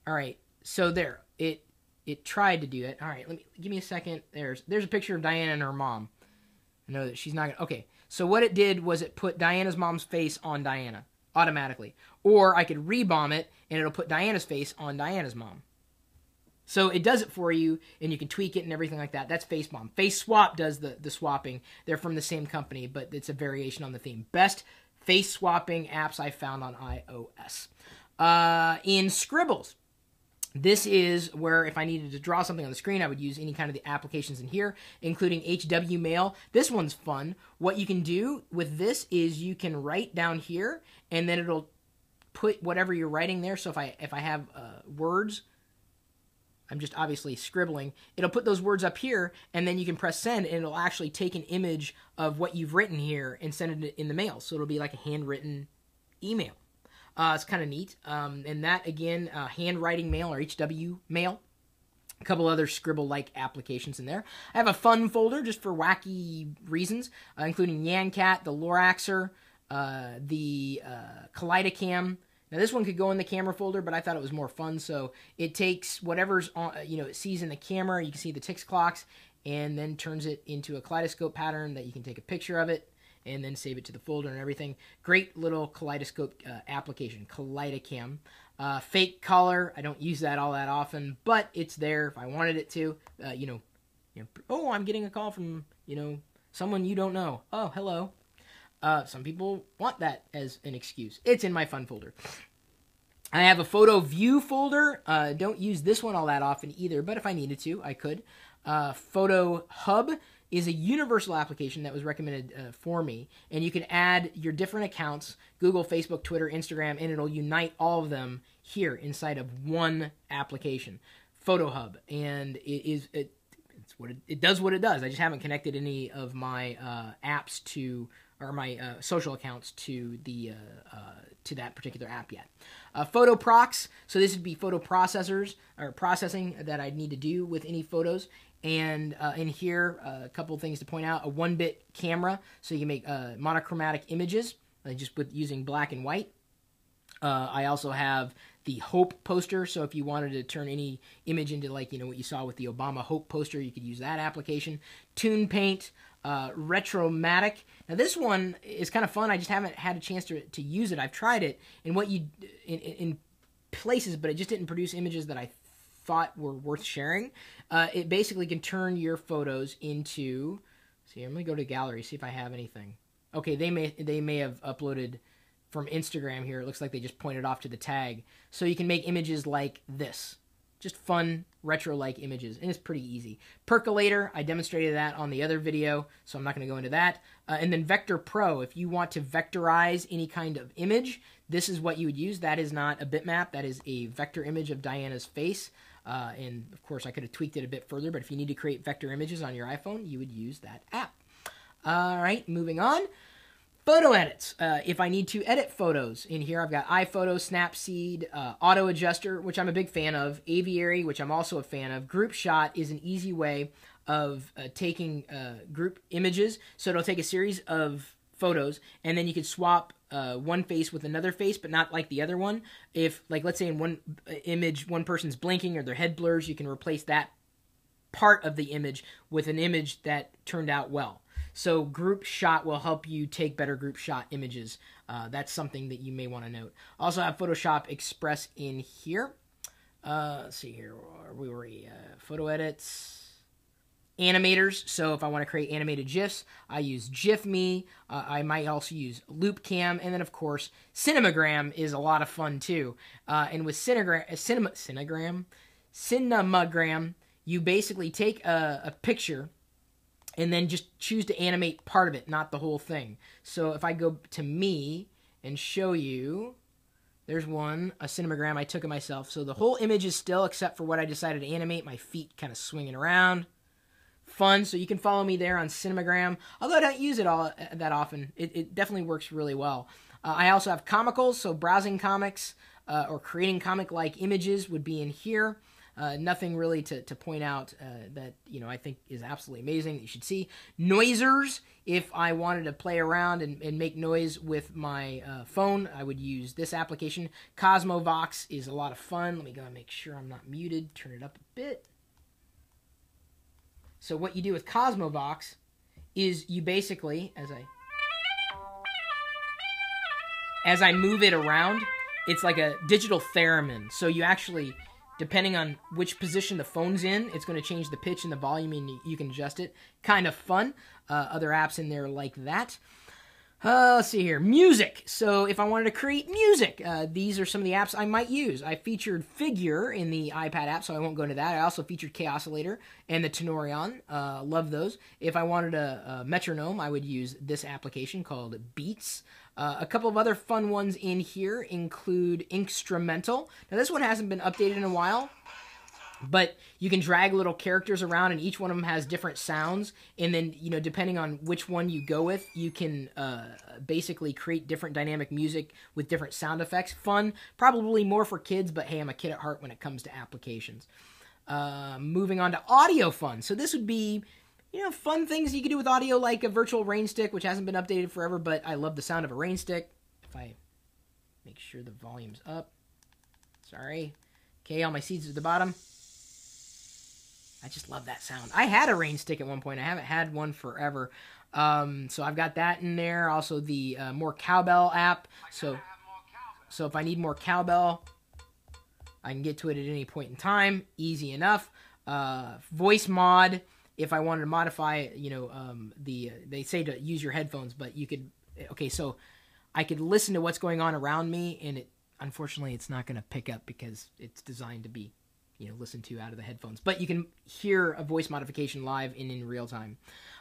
A: All right, so there. It it tried to do it. All right, let me give me a second. There's there's a picture of Diana and her mom. I know that she's not gonna. Okay, so what it did was it put Diana's mom's face on Diana automatically. Or I could rebomb it and it'll put Diana's face on Diana's mom. So it does it for you and you can tweak it and everything like that. That's Face Bomb. Face Swap does the, the swapping. They're from the same company, but it's a variation on the theme. Best face swapping apps I found on iOS. Uh, in Scribbles, this is where if I needed to draw something on the screen, I would use any kind of the applications in here, including HW Mail. This one's fun. What you can do with this is you can write down here, and then it'll put whatever you're writing there. So if I if I have uh, words, I'm just obviously scribbling. It'll put those words up here, and then you can press send, and it'll actually take an image of what you've written here and send it in the mail. So it'll be like a handwritten email. Uh, it's kind of neat. Um, and that, again, uh, handwriting mail or HW mail. A couple other scribble like applications in there. I have a fun folder just for wacky reasons, uh, including Nyan Cat, the Loraxer, uh, the uh, Kaleidocam. Now this one could go in the camera folder, but I thought it was more fun. So it takes whatever's on, you know, it sees in the camera. You can see the ticks clocks, and then turns it into a kaleidoscope pattern that you can take a picture of it and then save it to the folder and everything. Great little kaleidoscope uh, application, Kaleidocam. Uh, fake color, I don't use that all that often, but it's there if I wanted it to. Uh, you, know, you know, oh, I'm getting a call from, you know, someone you don't know. Oh, hello. Uh, some people want that as an excuse. It's in my fun folder. I have a photo view folder. Uh, don't use this one all that often either, but if I needed to, I could. Uh, photo hub is a universal application that was recommended uh, for me. And you can add your different accounts Google, Facebook, Twitter, Instagram, and it'll unite all of them here inside of one application, Photo Hub. And it is. It, it's what it, it, does what it does. I just haven't connected any of my uh, apps to or my uh, social accounts to the uh, uh, to that particular app yet. Uh, photo procs. So this would be photo processors or processing that I'd need to do with any photos, and uh, in here, uh, a couple things to point out: a one-bit camera, so you can make uh, monochromatic images just with using black and white. Uh, I also have the Hope poster, so if you wanted to turn any image into like you know what you saw with the Obama Hope poster, you could use that application. ToonPaint, uh, Retromatic. Now this one is kind of fun. I just haven't had a chance to to use it. I've tried it in what you in, in places, but it just didn't produce images that I thought were worth sharing. Uh, it basically can turn your photos into. See, I'm gonna go to gallery see if I have anything. Okay, they may they may have uploaded from Instagram here. It looks like they just pointed off to the tag, so you can make images like this. Just fun retro-like images, and it's pretty easy. Percolator, I demonstrated that on the other video, so I'm not to go into that. Uh, and then Vector Pro, if you want to vectorize any kind of image, this is what you would use. That is not a bitmap, that is a vector image of Diana's face. Uh, and of course, I could have tweaked it a bit further, but if you need to create vector images on your iPhone, you would use that app. All right, moving on. Photo edits. Uh, if I need to edit photos in here, I've got iPhoto, Snapseed, uh, Auto Adjuster, which I'm a big fan of, Aviary, which I'm also a fan of. Group Shot is an easy way of uh, taking uh, group images. So it'll take a series of photos, and then you can swap uh, one face with another face, but not like the other one. If, like, let's say in one image, one person's blinking or their head blurs, you can replace that part of the image with an image that turned out well. So group shot will help you take better group shot images. Uh, that's something that you may want to note. Also have Photoshop Express in here. Uh, let's see here. We were uh, photo edits, animators. So if I want to create animated GIFs, I use GIF.me. Uh, I might also use LoopCam, and then of course Cinemagram is a lot of fun too. Uh, and with Cinegram, Cinema, Cinegram, Cinemagram, you basically take a, a picture and then just choose to animate part of it, not the whole thing. So if I go to me and show you, there's one, a cinemagram I took of myself. So the whole image is still, except for what I decided to animate, my feet kind of swinging around. Fun, so you can follow me there on Cinemagram. Although I don't use it all uh, that often, it, it definitely works really well. Uh, I also have comicals, so browsing comics uh, or creating comic-like images would be in here. Uh, nothing really to, to point out uh, that you know I think is absolutely amazing that you should see. Noisers, if I wanted to play around and, and make noise with my uh, phone, I would use this application. Cosmovox is a lot of fun. Let me go and make sure I'm not muted. Turn it up a bit. So what you do with Cosmovox is you basically, as I as I move it around, it's like a digital theremin. So you actually depending on which position the phone's in, it's going to change the pitch and the volume, and you can adjust it. Kind of fun. Uh, other apps in there like that. Uh, let's see here. Music. So if I wanted to create music, uh, these are some of the apps I might use. I featured Figure in the iPad app, so I won't go into that. I also featured Kaossilator and the Tenorion. Uh, love those. If I wanted a, a, metronome, I would use this application called Beats. Uh, a couple of other fun ones in here include Instrumental. Now, this one hasn't been updated in a while, but you can drag little characters around, and each one of them has different sounds. And then, you know, depending on which one you go with, you can uh, basically create different dynamic music with different sound effects. Fun, probably more for kids, but hey, I'm a kid at heart when it comes to applications. Uh, moving on to audio fun. So this would be you know, fun things you can do with audio, like a virtual rain stick, which hasn't been updated forever, but I love the sound of a rain stick. If I make sure the volume's up. Sorry. Okay, all my seeds at the bottom. I just love that sound. I had a rain stick at one point. I haven't had one forever. Um, so I've got that in there. Also the uh, more cowbell app. So, so if I need more cowbell, I can get to it at any point in time. Easy enough. Uh, voice mod if I wanted to modify, you know, um, the uh, they say to use your headphones, but you could. Okay, so I could listen to what's going on around me, and it unfortunately it's not going to pick up because it's designed to be, you know, listen to out of the headphones. But you can hear a voice modification live and in real time.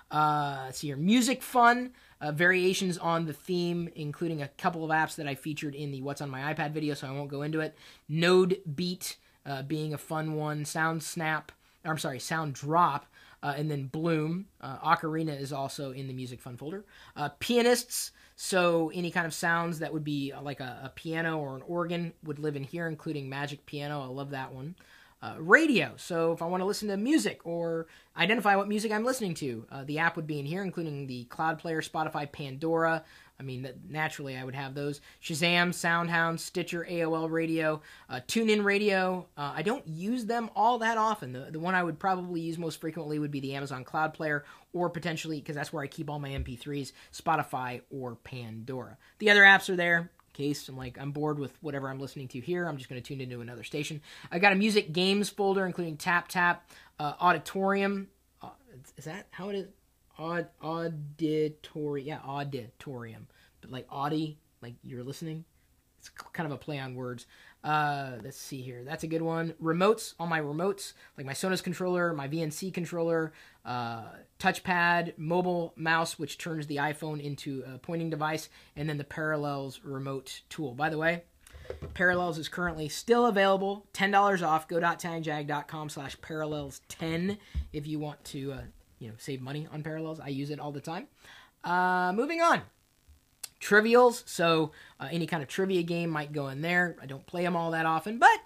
A: Uh, let's see here, music fun uh, variations on the theme, including a couple of apps that I featured in the What's on My iPad video, so I won't go into it. Node Beat uh, being a fun one. Sound Snap, I'm sorry, Sound Drop uh, and then Bloom. Uh, Ocarina is also in the Music Fun folder. Uh, pianists, so any kind of sounds that would be like a, a, piano or an organ would live in here, including Magic Piano. I love that one. Uh, radio, so if I want to listen to music or identify what music I'm listening to, uh, the app would be in here, including the Cloud Player, Spotify, Pandora, I mean, naturally, I would have those. Shazam, SoundHound, Stitcher, AOL Radio, uh, TuneIn Radio. Uh, I don't use them all that often. The, the one I would probably use most frequently would be the Amazon Cloud Player, or potentially, because that's where I keep all my MP3s, Spotify or Pandora. The other apps are there. Case I'm like I'm bored with whatever I'm listening to here, I'm just going to tune into another station. I got a music games folder, including Tap Tap, uh, Auditorium. Uh, is that how it is? Aud, auditory, yeah, auditorium, but like audi, like you're listening. It's kind of a play on words. Uh, let's see here. That's a good one. Remotes, all my remotes, like my Sonos controller, my VNC controller, uh, touchpad, mobile mouse, which turns the iPhone into a pointing device, and then the Parallels remote tool. By the way, Parallels is currently still available, $10 off. Go.tagjag.com slash parallels10 if you want to uh, you know save money on parallels. I use it all the time. Uh, moving on. Trivials. So uh, any kind of trivia game might go in there. I don't play them all that often, but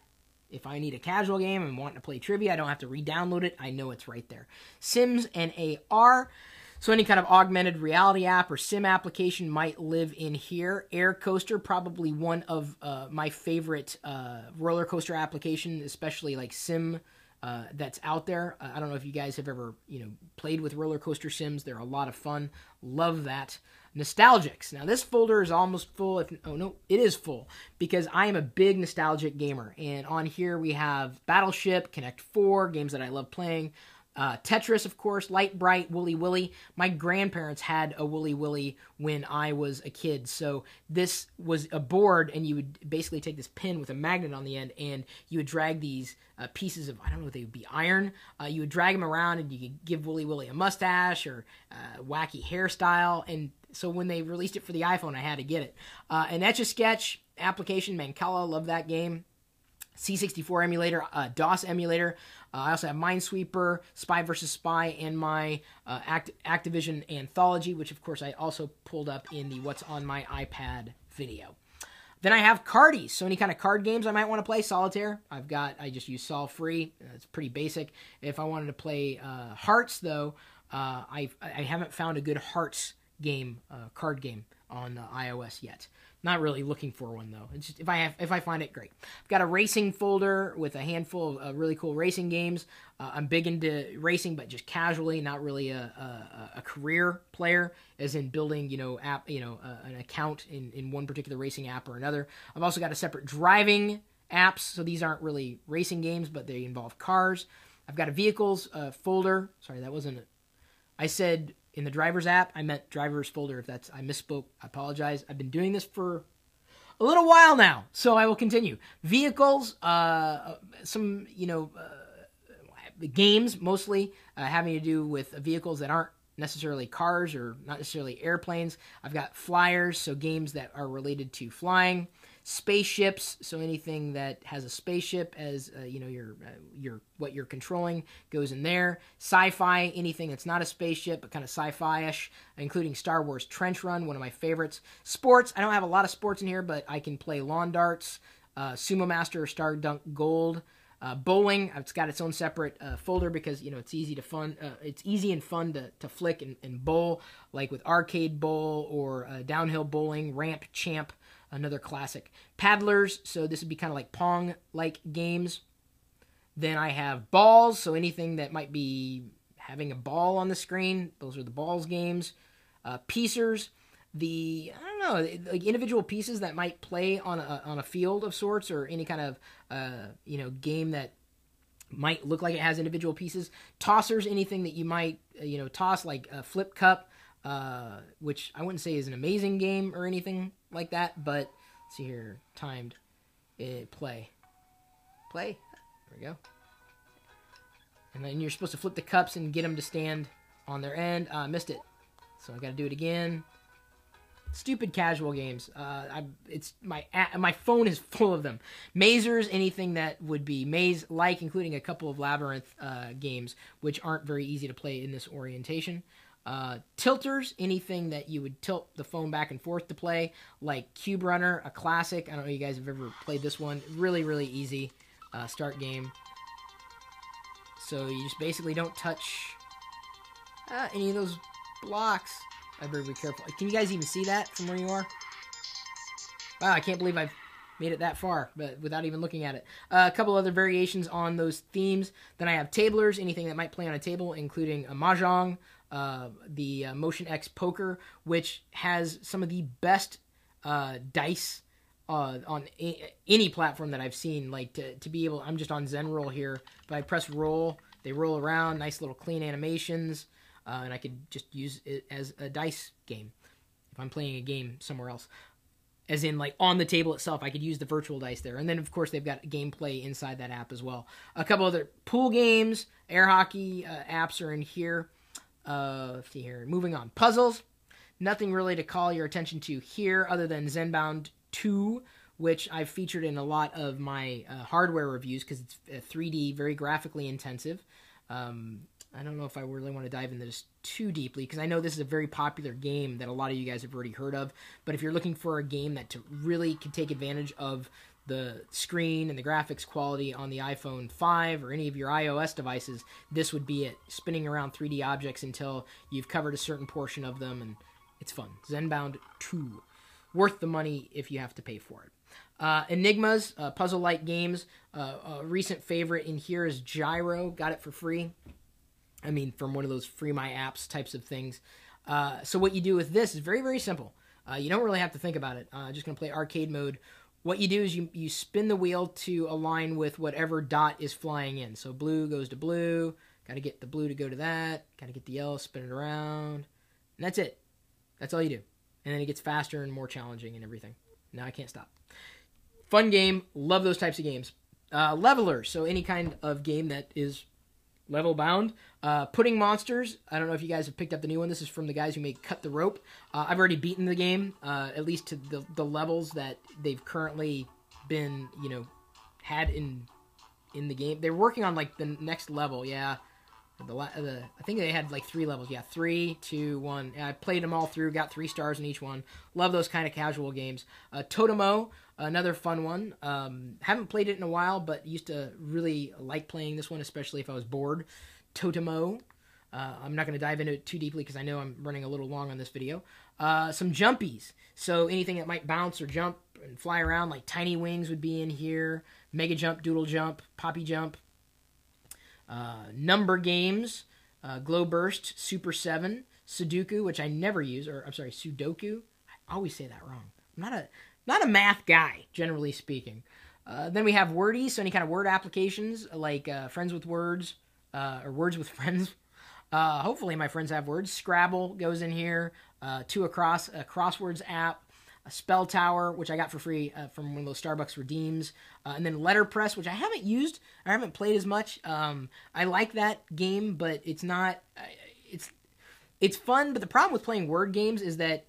A: if I need a casual game and want to play trivia, I don't have to re-download it. I know it's right there. Sims and AR. So any kind of augmented reality app or sim application might live in here. Air Coaster, probably one of uh, my favorite uh, roller coaster application, especially like sim uh, that's out there. I don't know if you guys have ever you know played with roller coaster sims. They're a lot of fun. Love that. Nostalgics. Now this folder is almost full. If oh no, it is full because I am a big nostalgic gamer, and on here we have Battleship, Connect Four, games that I love playing. Uh, Tetris, of course, Lite-Brite, Wooly Willy. My grandparents had a Wooly Willy when I was a kid. So this was a board, and you would basically take this pin with a magnet on the end, and you would drag these uh, pieces of, I don't know if they would be iron. Uh, you would drag them around, and you could give Wooly Willy a mustache or uh, wacky hairstyle. And so when they released it for the iPhone, I had to get it. Uh, an Etch a Sketch application, Mancala, love that game. C64 emulator, uh, DOS emulator. Uh, I also have Minesweeper, Spy vs. Spy, and my uh, Act- Activision Anthology, which of course I also pulled up in the What's on My iPad video. Then I have cardies, so any kind of card games I might want to play. Solitaire, I've got, I just use Sol Free. It's pretty basic. If I wanted to play uh, Hearts, though, uh, I I haven't found a good Hearts game, uh, card game on iOS yet. Not really looking for one though. It's just, if I have if I find it great. I've got a racing folder with a handful of uh, really cool racing games. Uh, I'm big into racing, but just casually, not really a, a, a career player, as in building you know app you know uh, an account in in one particular racing app or another. I've also got a separate driving apps, so these aren't really racing games, but they involve cars. I've got a vehicles uh, folder. Sorry, that wasn't. I said in the drivers app. I meant drivers folder. If that's I misspoke, I apologize. I've been doing this for a little while now, so I will continue. Vehicles, uh, some you know, uh, games mostly uh, having to do with vehicles that aren't necessarily cars or not necessarily airplanes. I've got flyers, so games that are related to flying spaceships. So anything that has a spaceship as uh, you know your uh, your what you're controlling goes in there. Sci-fi, anything that's not a spaceship but kind of sci-fi-ish, including Star Wars Trench Run, one of my favorites. Sports, I don't have a lot of sports in here, but I can play lawn darts, uh, Sumo Master, Star Dunk Gold. Uh, bowling, it's got its own separate uh, folder because you know it's easy to fun. Uh, it's easy and fun to, to flick and, and bowl, like with arcade bowl or uh, downhill bowling, ramp champ another classic. Paddlers, so this would be kind of like Pong like games. Then I have balls, so anything that might be having a ball on the screen, those are the balls games. Uh, piecers, the I don't know, like individual pieces that might play on a on a field of sorts, or any kind of uh, you know game that might look like it has individual pieces. Tossers, anything that you might uh, you know toss, like a flip cup, uh, which I wouldn't say is an amazing game or anything like that, but see here, timed it, play. Play. There we go. And then you're supposed to flip the cups and get them to stand on their end. Uh, missed it. So I got to do it again. Stupid casual games. Uh, I, it's my my phone is *laughs* full of them. Mazers, anything that would be maze like, including a couple of labyrinth uh, games, which aren't very easy to play in this orientation. Uh, tilters, anything that you would tilt the phone back and forth to play, like Cube Runner, a classic. I don't know if you guys have ever played this one. Really, really easy uh, start game. So you just basically don't touch uh, any of those blocks. I better be careful. Can you guys even see that from where you are? Wow, I can't believe I've made it that far, but without even looking at it. Uh, a couple other variations on those themes. Then I have tablers, anything that might play on a table, including a mahjong, uh, the uh, Motion X Poker, which has some of the best uh, dice uh, on a- any platform that I've seen. Like to, to be able, I'm just on Zen Roll here, but I press roll, they roll around, nice little clean animations, uh, and I could just use it as a dice game if I'm playing a game somewhere else. As in, like on the table itself, I could use the virtual dice there, and then of course they've got gameplay inside that app as well. A couple other pool games, air hockey uh, apps are in here. Uh, let's see here. Moving on. Puzzles. Nothing really to call your attention to here other than Zenbound 2, which I've featured in a lot of my uh, hardware reviews because it's 3D, very graphically intensive. Um, I don't know if I really want to dive into this too deeply because I know this is a very popular game that a lot of you guys have already heard of. But if you're looking for a game that to really can take advantage of the screen and the graphics quality on the iPhone 5 or any of your iOS devices, this would be it. Spinning around 3D objects until you've covered a certain portion of them, and it's fun. Zenbound 2. Worth the money if you have to pay for it. Uh, Enigmas, uh, puzzle like games. Uh, a recent favorite in here is Gyro. Got it for free. I mean, from one of those free my apps types of things. Uh, so, what you do with this is very, very simple. Uh, you don't really have to think about it. Uh, just going to play arcade mode what you do is you, you spin the wheel to align with whatever dot is flying in. So blue goes to blue. Got to get the blue to go to that. Got to get the yellow, spin it around. And that's it. That's all you do. And then it gets faster and more challenging and everything. Now I can't stop. Fun game. Love those types of games. Uh, levelers. So any kind of game that is level bound. Uh, Pudding Monsters. I don't know if you guys have picked up the new one. This is from the guys who made Cut the Rope. Uh, I've already beaten the game, uh, at least to the, the levels that they've currently been, you know, had in in the game. They're working on like the next level. Yeah, the, the I think they had like three levels. Yeah, three, two, one. I played them all through. Got three stars in each one. Love those kind of casual games. Uh, Totemo another fun one. Um, haven't played it in a while, but used to really like playing this one, especially if I was bored. Totemo. Uh, I'm not going to dive into it too deeply because I know I'm running a little long on this video. Uh, some jumpies. So anything that might bounce or jump and fly around, like Tiny Wings would be in here. Mega Jump, Doodle Jump, Poppy Jump. Uh, number games. Uh, Glow Burst, Super 7, Sudoku, which I never use, or I'm sorry, Sudoku. I always say that wrong. I'm not a not a math guy, generally speaking. Uh, then we have Wordy, so any kind of word applications like uh, Friends with Words uh, or Words with *laughs* Friends. Uh, hopefully, my friends have words. Scrabble goes in here. Uh, two across a crosswords app. A spell tower, which I got for free uh, from one of those Starbucks redeems, and then letterpress, which I haven't used. I haven't played as much. Um, I like that game, but it's not. It's it's fun, but the problem with playing word games is that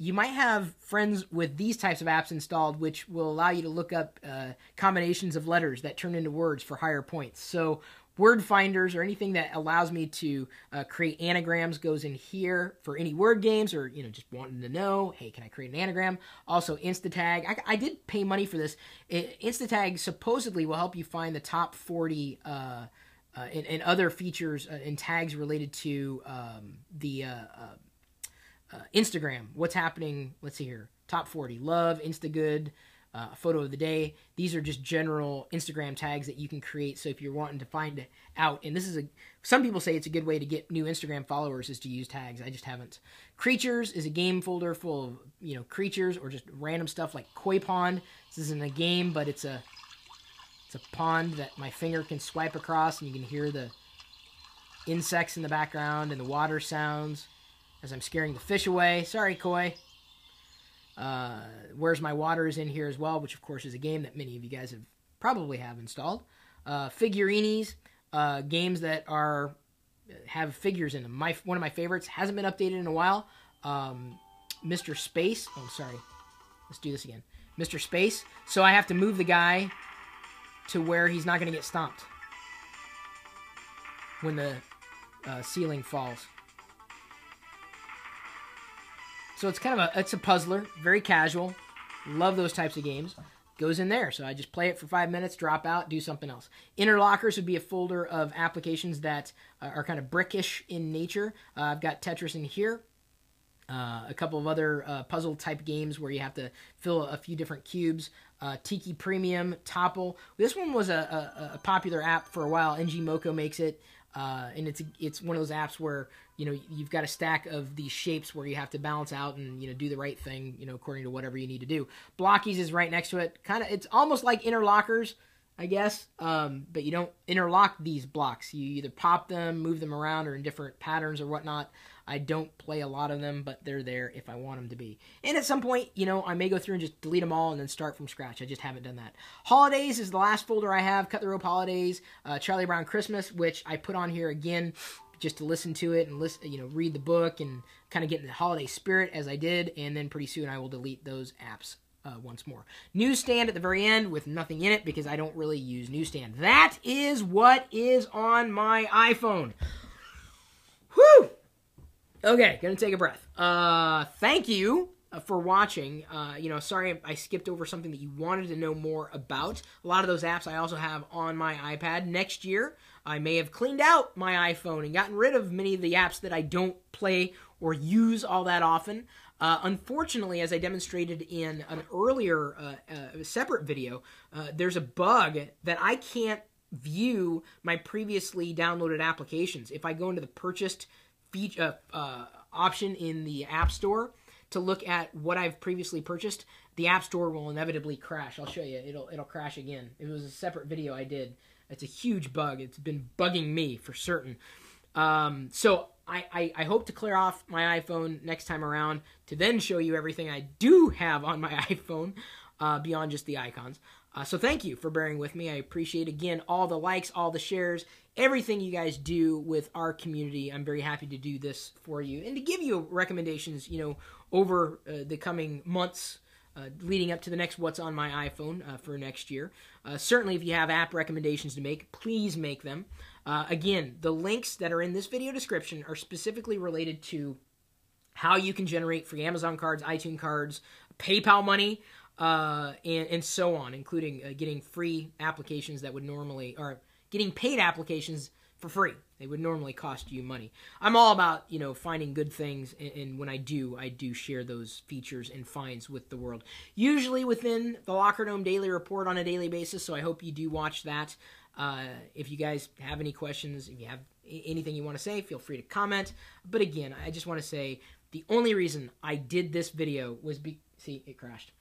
A: you might have friends with these types of apps installed, which will allow you to look up uh, combinations of letters that turn into words for higher points. So, word finders or anything that allows me to uh, create anagrams goes in here for any word games or you know just wanting to know hey can i create an anagram also instatag i, I did pay money for this it, instatag supposedly will help you find the top 40 uh, uh, and, and, other features uh, and tags related to um, the uh, uh, Instagram, what's happening? Let's see here. Top 40. Love, Instagood, uh, photo of the day. These are just general Instagram tags that you can create. So if you're wanting to find it out, and this is a, some people say it's a good way to get new Instagram followers is to use tags. I just haven't. Creatures is a game folder full of you know creatures or just random stuff like koi pond. This isn't a game, but it's a it's a pond that my finger can swipe across, and you can hear the insects in the background and the water sounds as I'm scaring the fish away. Sorry, Koi. Uh, Where's My Water is in here as well, which of course is a game that many of you guys have probably have installed. Uh, figurinis, uh, games that are have figures in them. My one of my favorites hasn't been updated in a while. Um, Mr. Space. Oh, sorry. Let's do this again. Mr. Space. So I have to move the guy to where he's not going to get stomped when the uh, ceiling falls. So it's kind of a it's a puzzler, very casual. Love those types of games. Goes in there. So I just play it for five minutes, drop out, do something else. Interlockers would be a folder of applications that uh, are kind of brickish in nature. Uh, I've got Tetris in here. Uh, a couple of other uh, puzzle type games where you have to fill a few different cubes. Uh, Tiki Premium, Topple. This one was a, a, a, popular app for a while. ngmoco makes it. Uh, and it's it's one of those apps where you know you've got a stack of these shapes where you have to balance out and you know do the right thing you know according to whatever you need to do. Blockies is right next to it. Kind of it's almost like interlockers, I guess, um, but you don't interlock these blocks. You either pop them, move them around, or in different patterns or whatnot. I don't play a lot of them, but they're there if I want them to be. And at some point, you know, I may go through and just delete them all and then start from scratch. I just haven't done that. Holidays is the last folder I have. Cut the Rope Holidays, uh, Charlie Brown Christmas, which I put on here again just to listen to it and listen, you know, read the book and kind of get in the holiday spirit as I did. And then pretty soon I will delete those apps uh, once more. Newsstand at the very end with nothing in it because I don't really use Newsstand. That is what is on my iPhone. Whew! Okay, gonna take a breath. Uh, thank you uh, for watching. Uh, you know, sorry I skipped over something that you wanted to know more about. A lot of those apps I also have on my iPad. Next year, I may have cleaned out my iPhone and gotten rid of many of the apps that I don't play or use all that often. Uh, unfortunately, as I demonstrated in an earlier uh, uh, separate video, uh, there's a bug that I can't view my previously downloaded applications. If I go into the purchased feature uh, option in the App Store to look at what I've previously purchased, the App Store will inevitably crash. I'll show you. It'll it'll crash again. It was a separate video I did. It's a huge bug. It's been bugging me for certain. Um, so I, I, I, hope to clear off my iPhone next time around to then show you everything I do have on my *laughs* iPhone uh, beyond just the icons. Uh, so thank you for bearing with me. I appreciate again all the likes, all the shares, everything you guys do with our community. I'm very happy to do this for you and to give you recommendations. You know, over uh, the coming months. Uh, leading up to the next What's on My iPhone uh, for next year. Uh, certainly, if you have app recommendations to make, please make them. Uh, again, the links that are in this video description are specifically related to how you can generate free Amazon cards, iTunes cards, PayPal money, uh, and, and, so on, including getting free applications that would normally, or getting paid applications for free. They would normally cost you money. I'm all about, you know, finding good things, and, and when I do, I do share those features and finds with the world. Usually within the Locker Gnome Daily Report on a daily basis, so I hope you do watch that. Uh, if you guys have any questions, if you have anything you want to say, feel free to comment. But again, I just want to say the only reason I did this video was be see it crashed.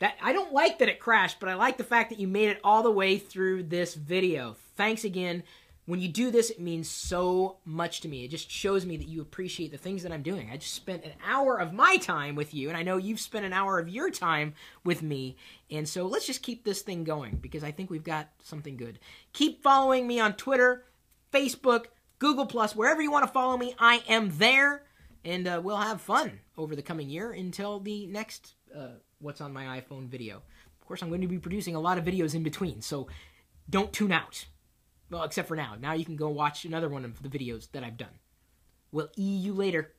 A: That I don't like that it crashed, but I like the fact that you made it all the way through this video. Thanks again. When you do this, it means so much to me. It just shows me that you appreciate the things that I'm doing. I just spent an hour of my time with you, and I know you've spent an hour of your time with me. And so let's just keep this thing going because I think we've got something good. Keep following me on Twitter, Facebook, Google Plus, wherever you want to follow me. I am there, and uh, we'll have fun over the coming year until the next uh, What's on My iPhone video. Of course, I'm going to be producing a lot of videos in between, so don't tune out. Well, except for now. Now you can go watch another one of the videos that I've done. We'll e you later.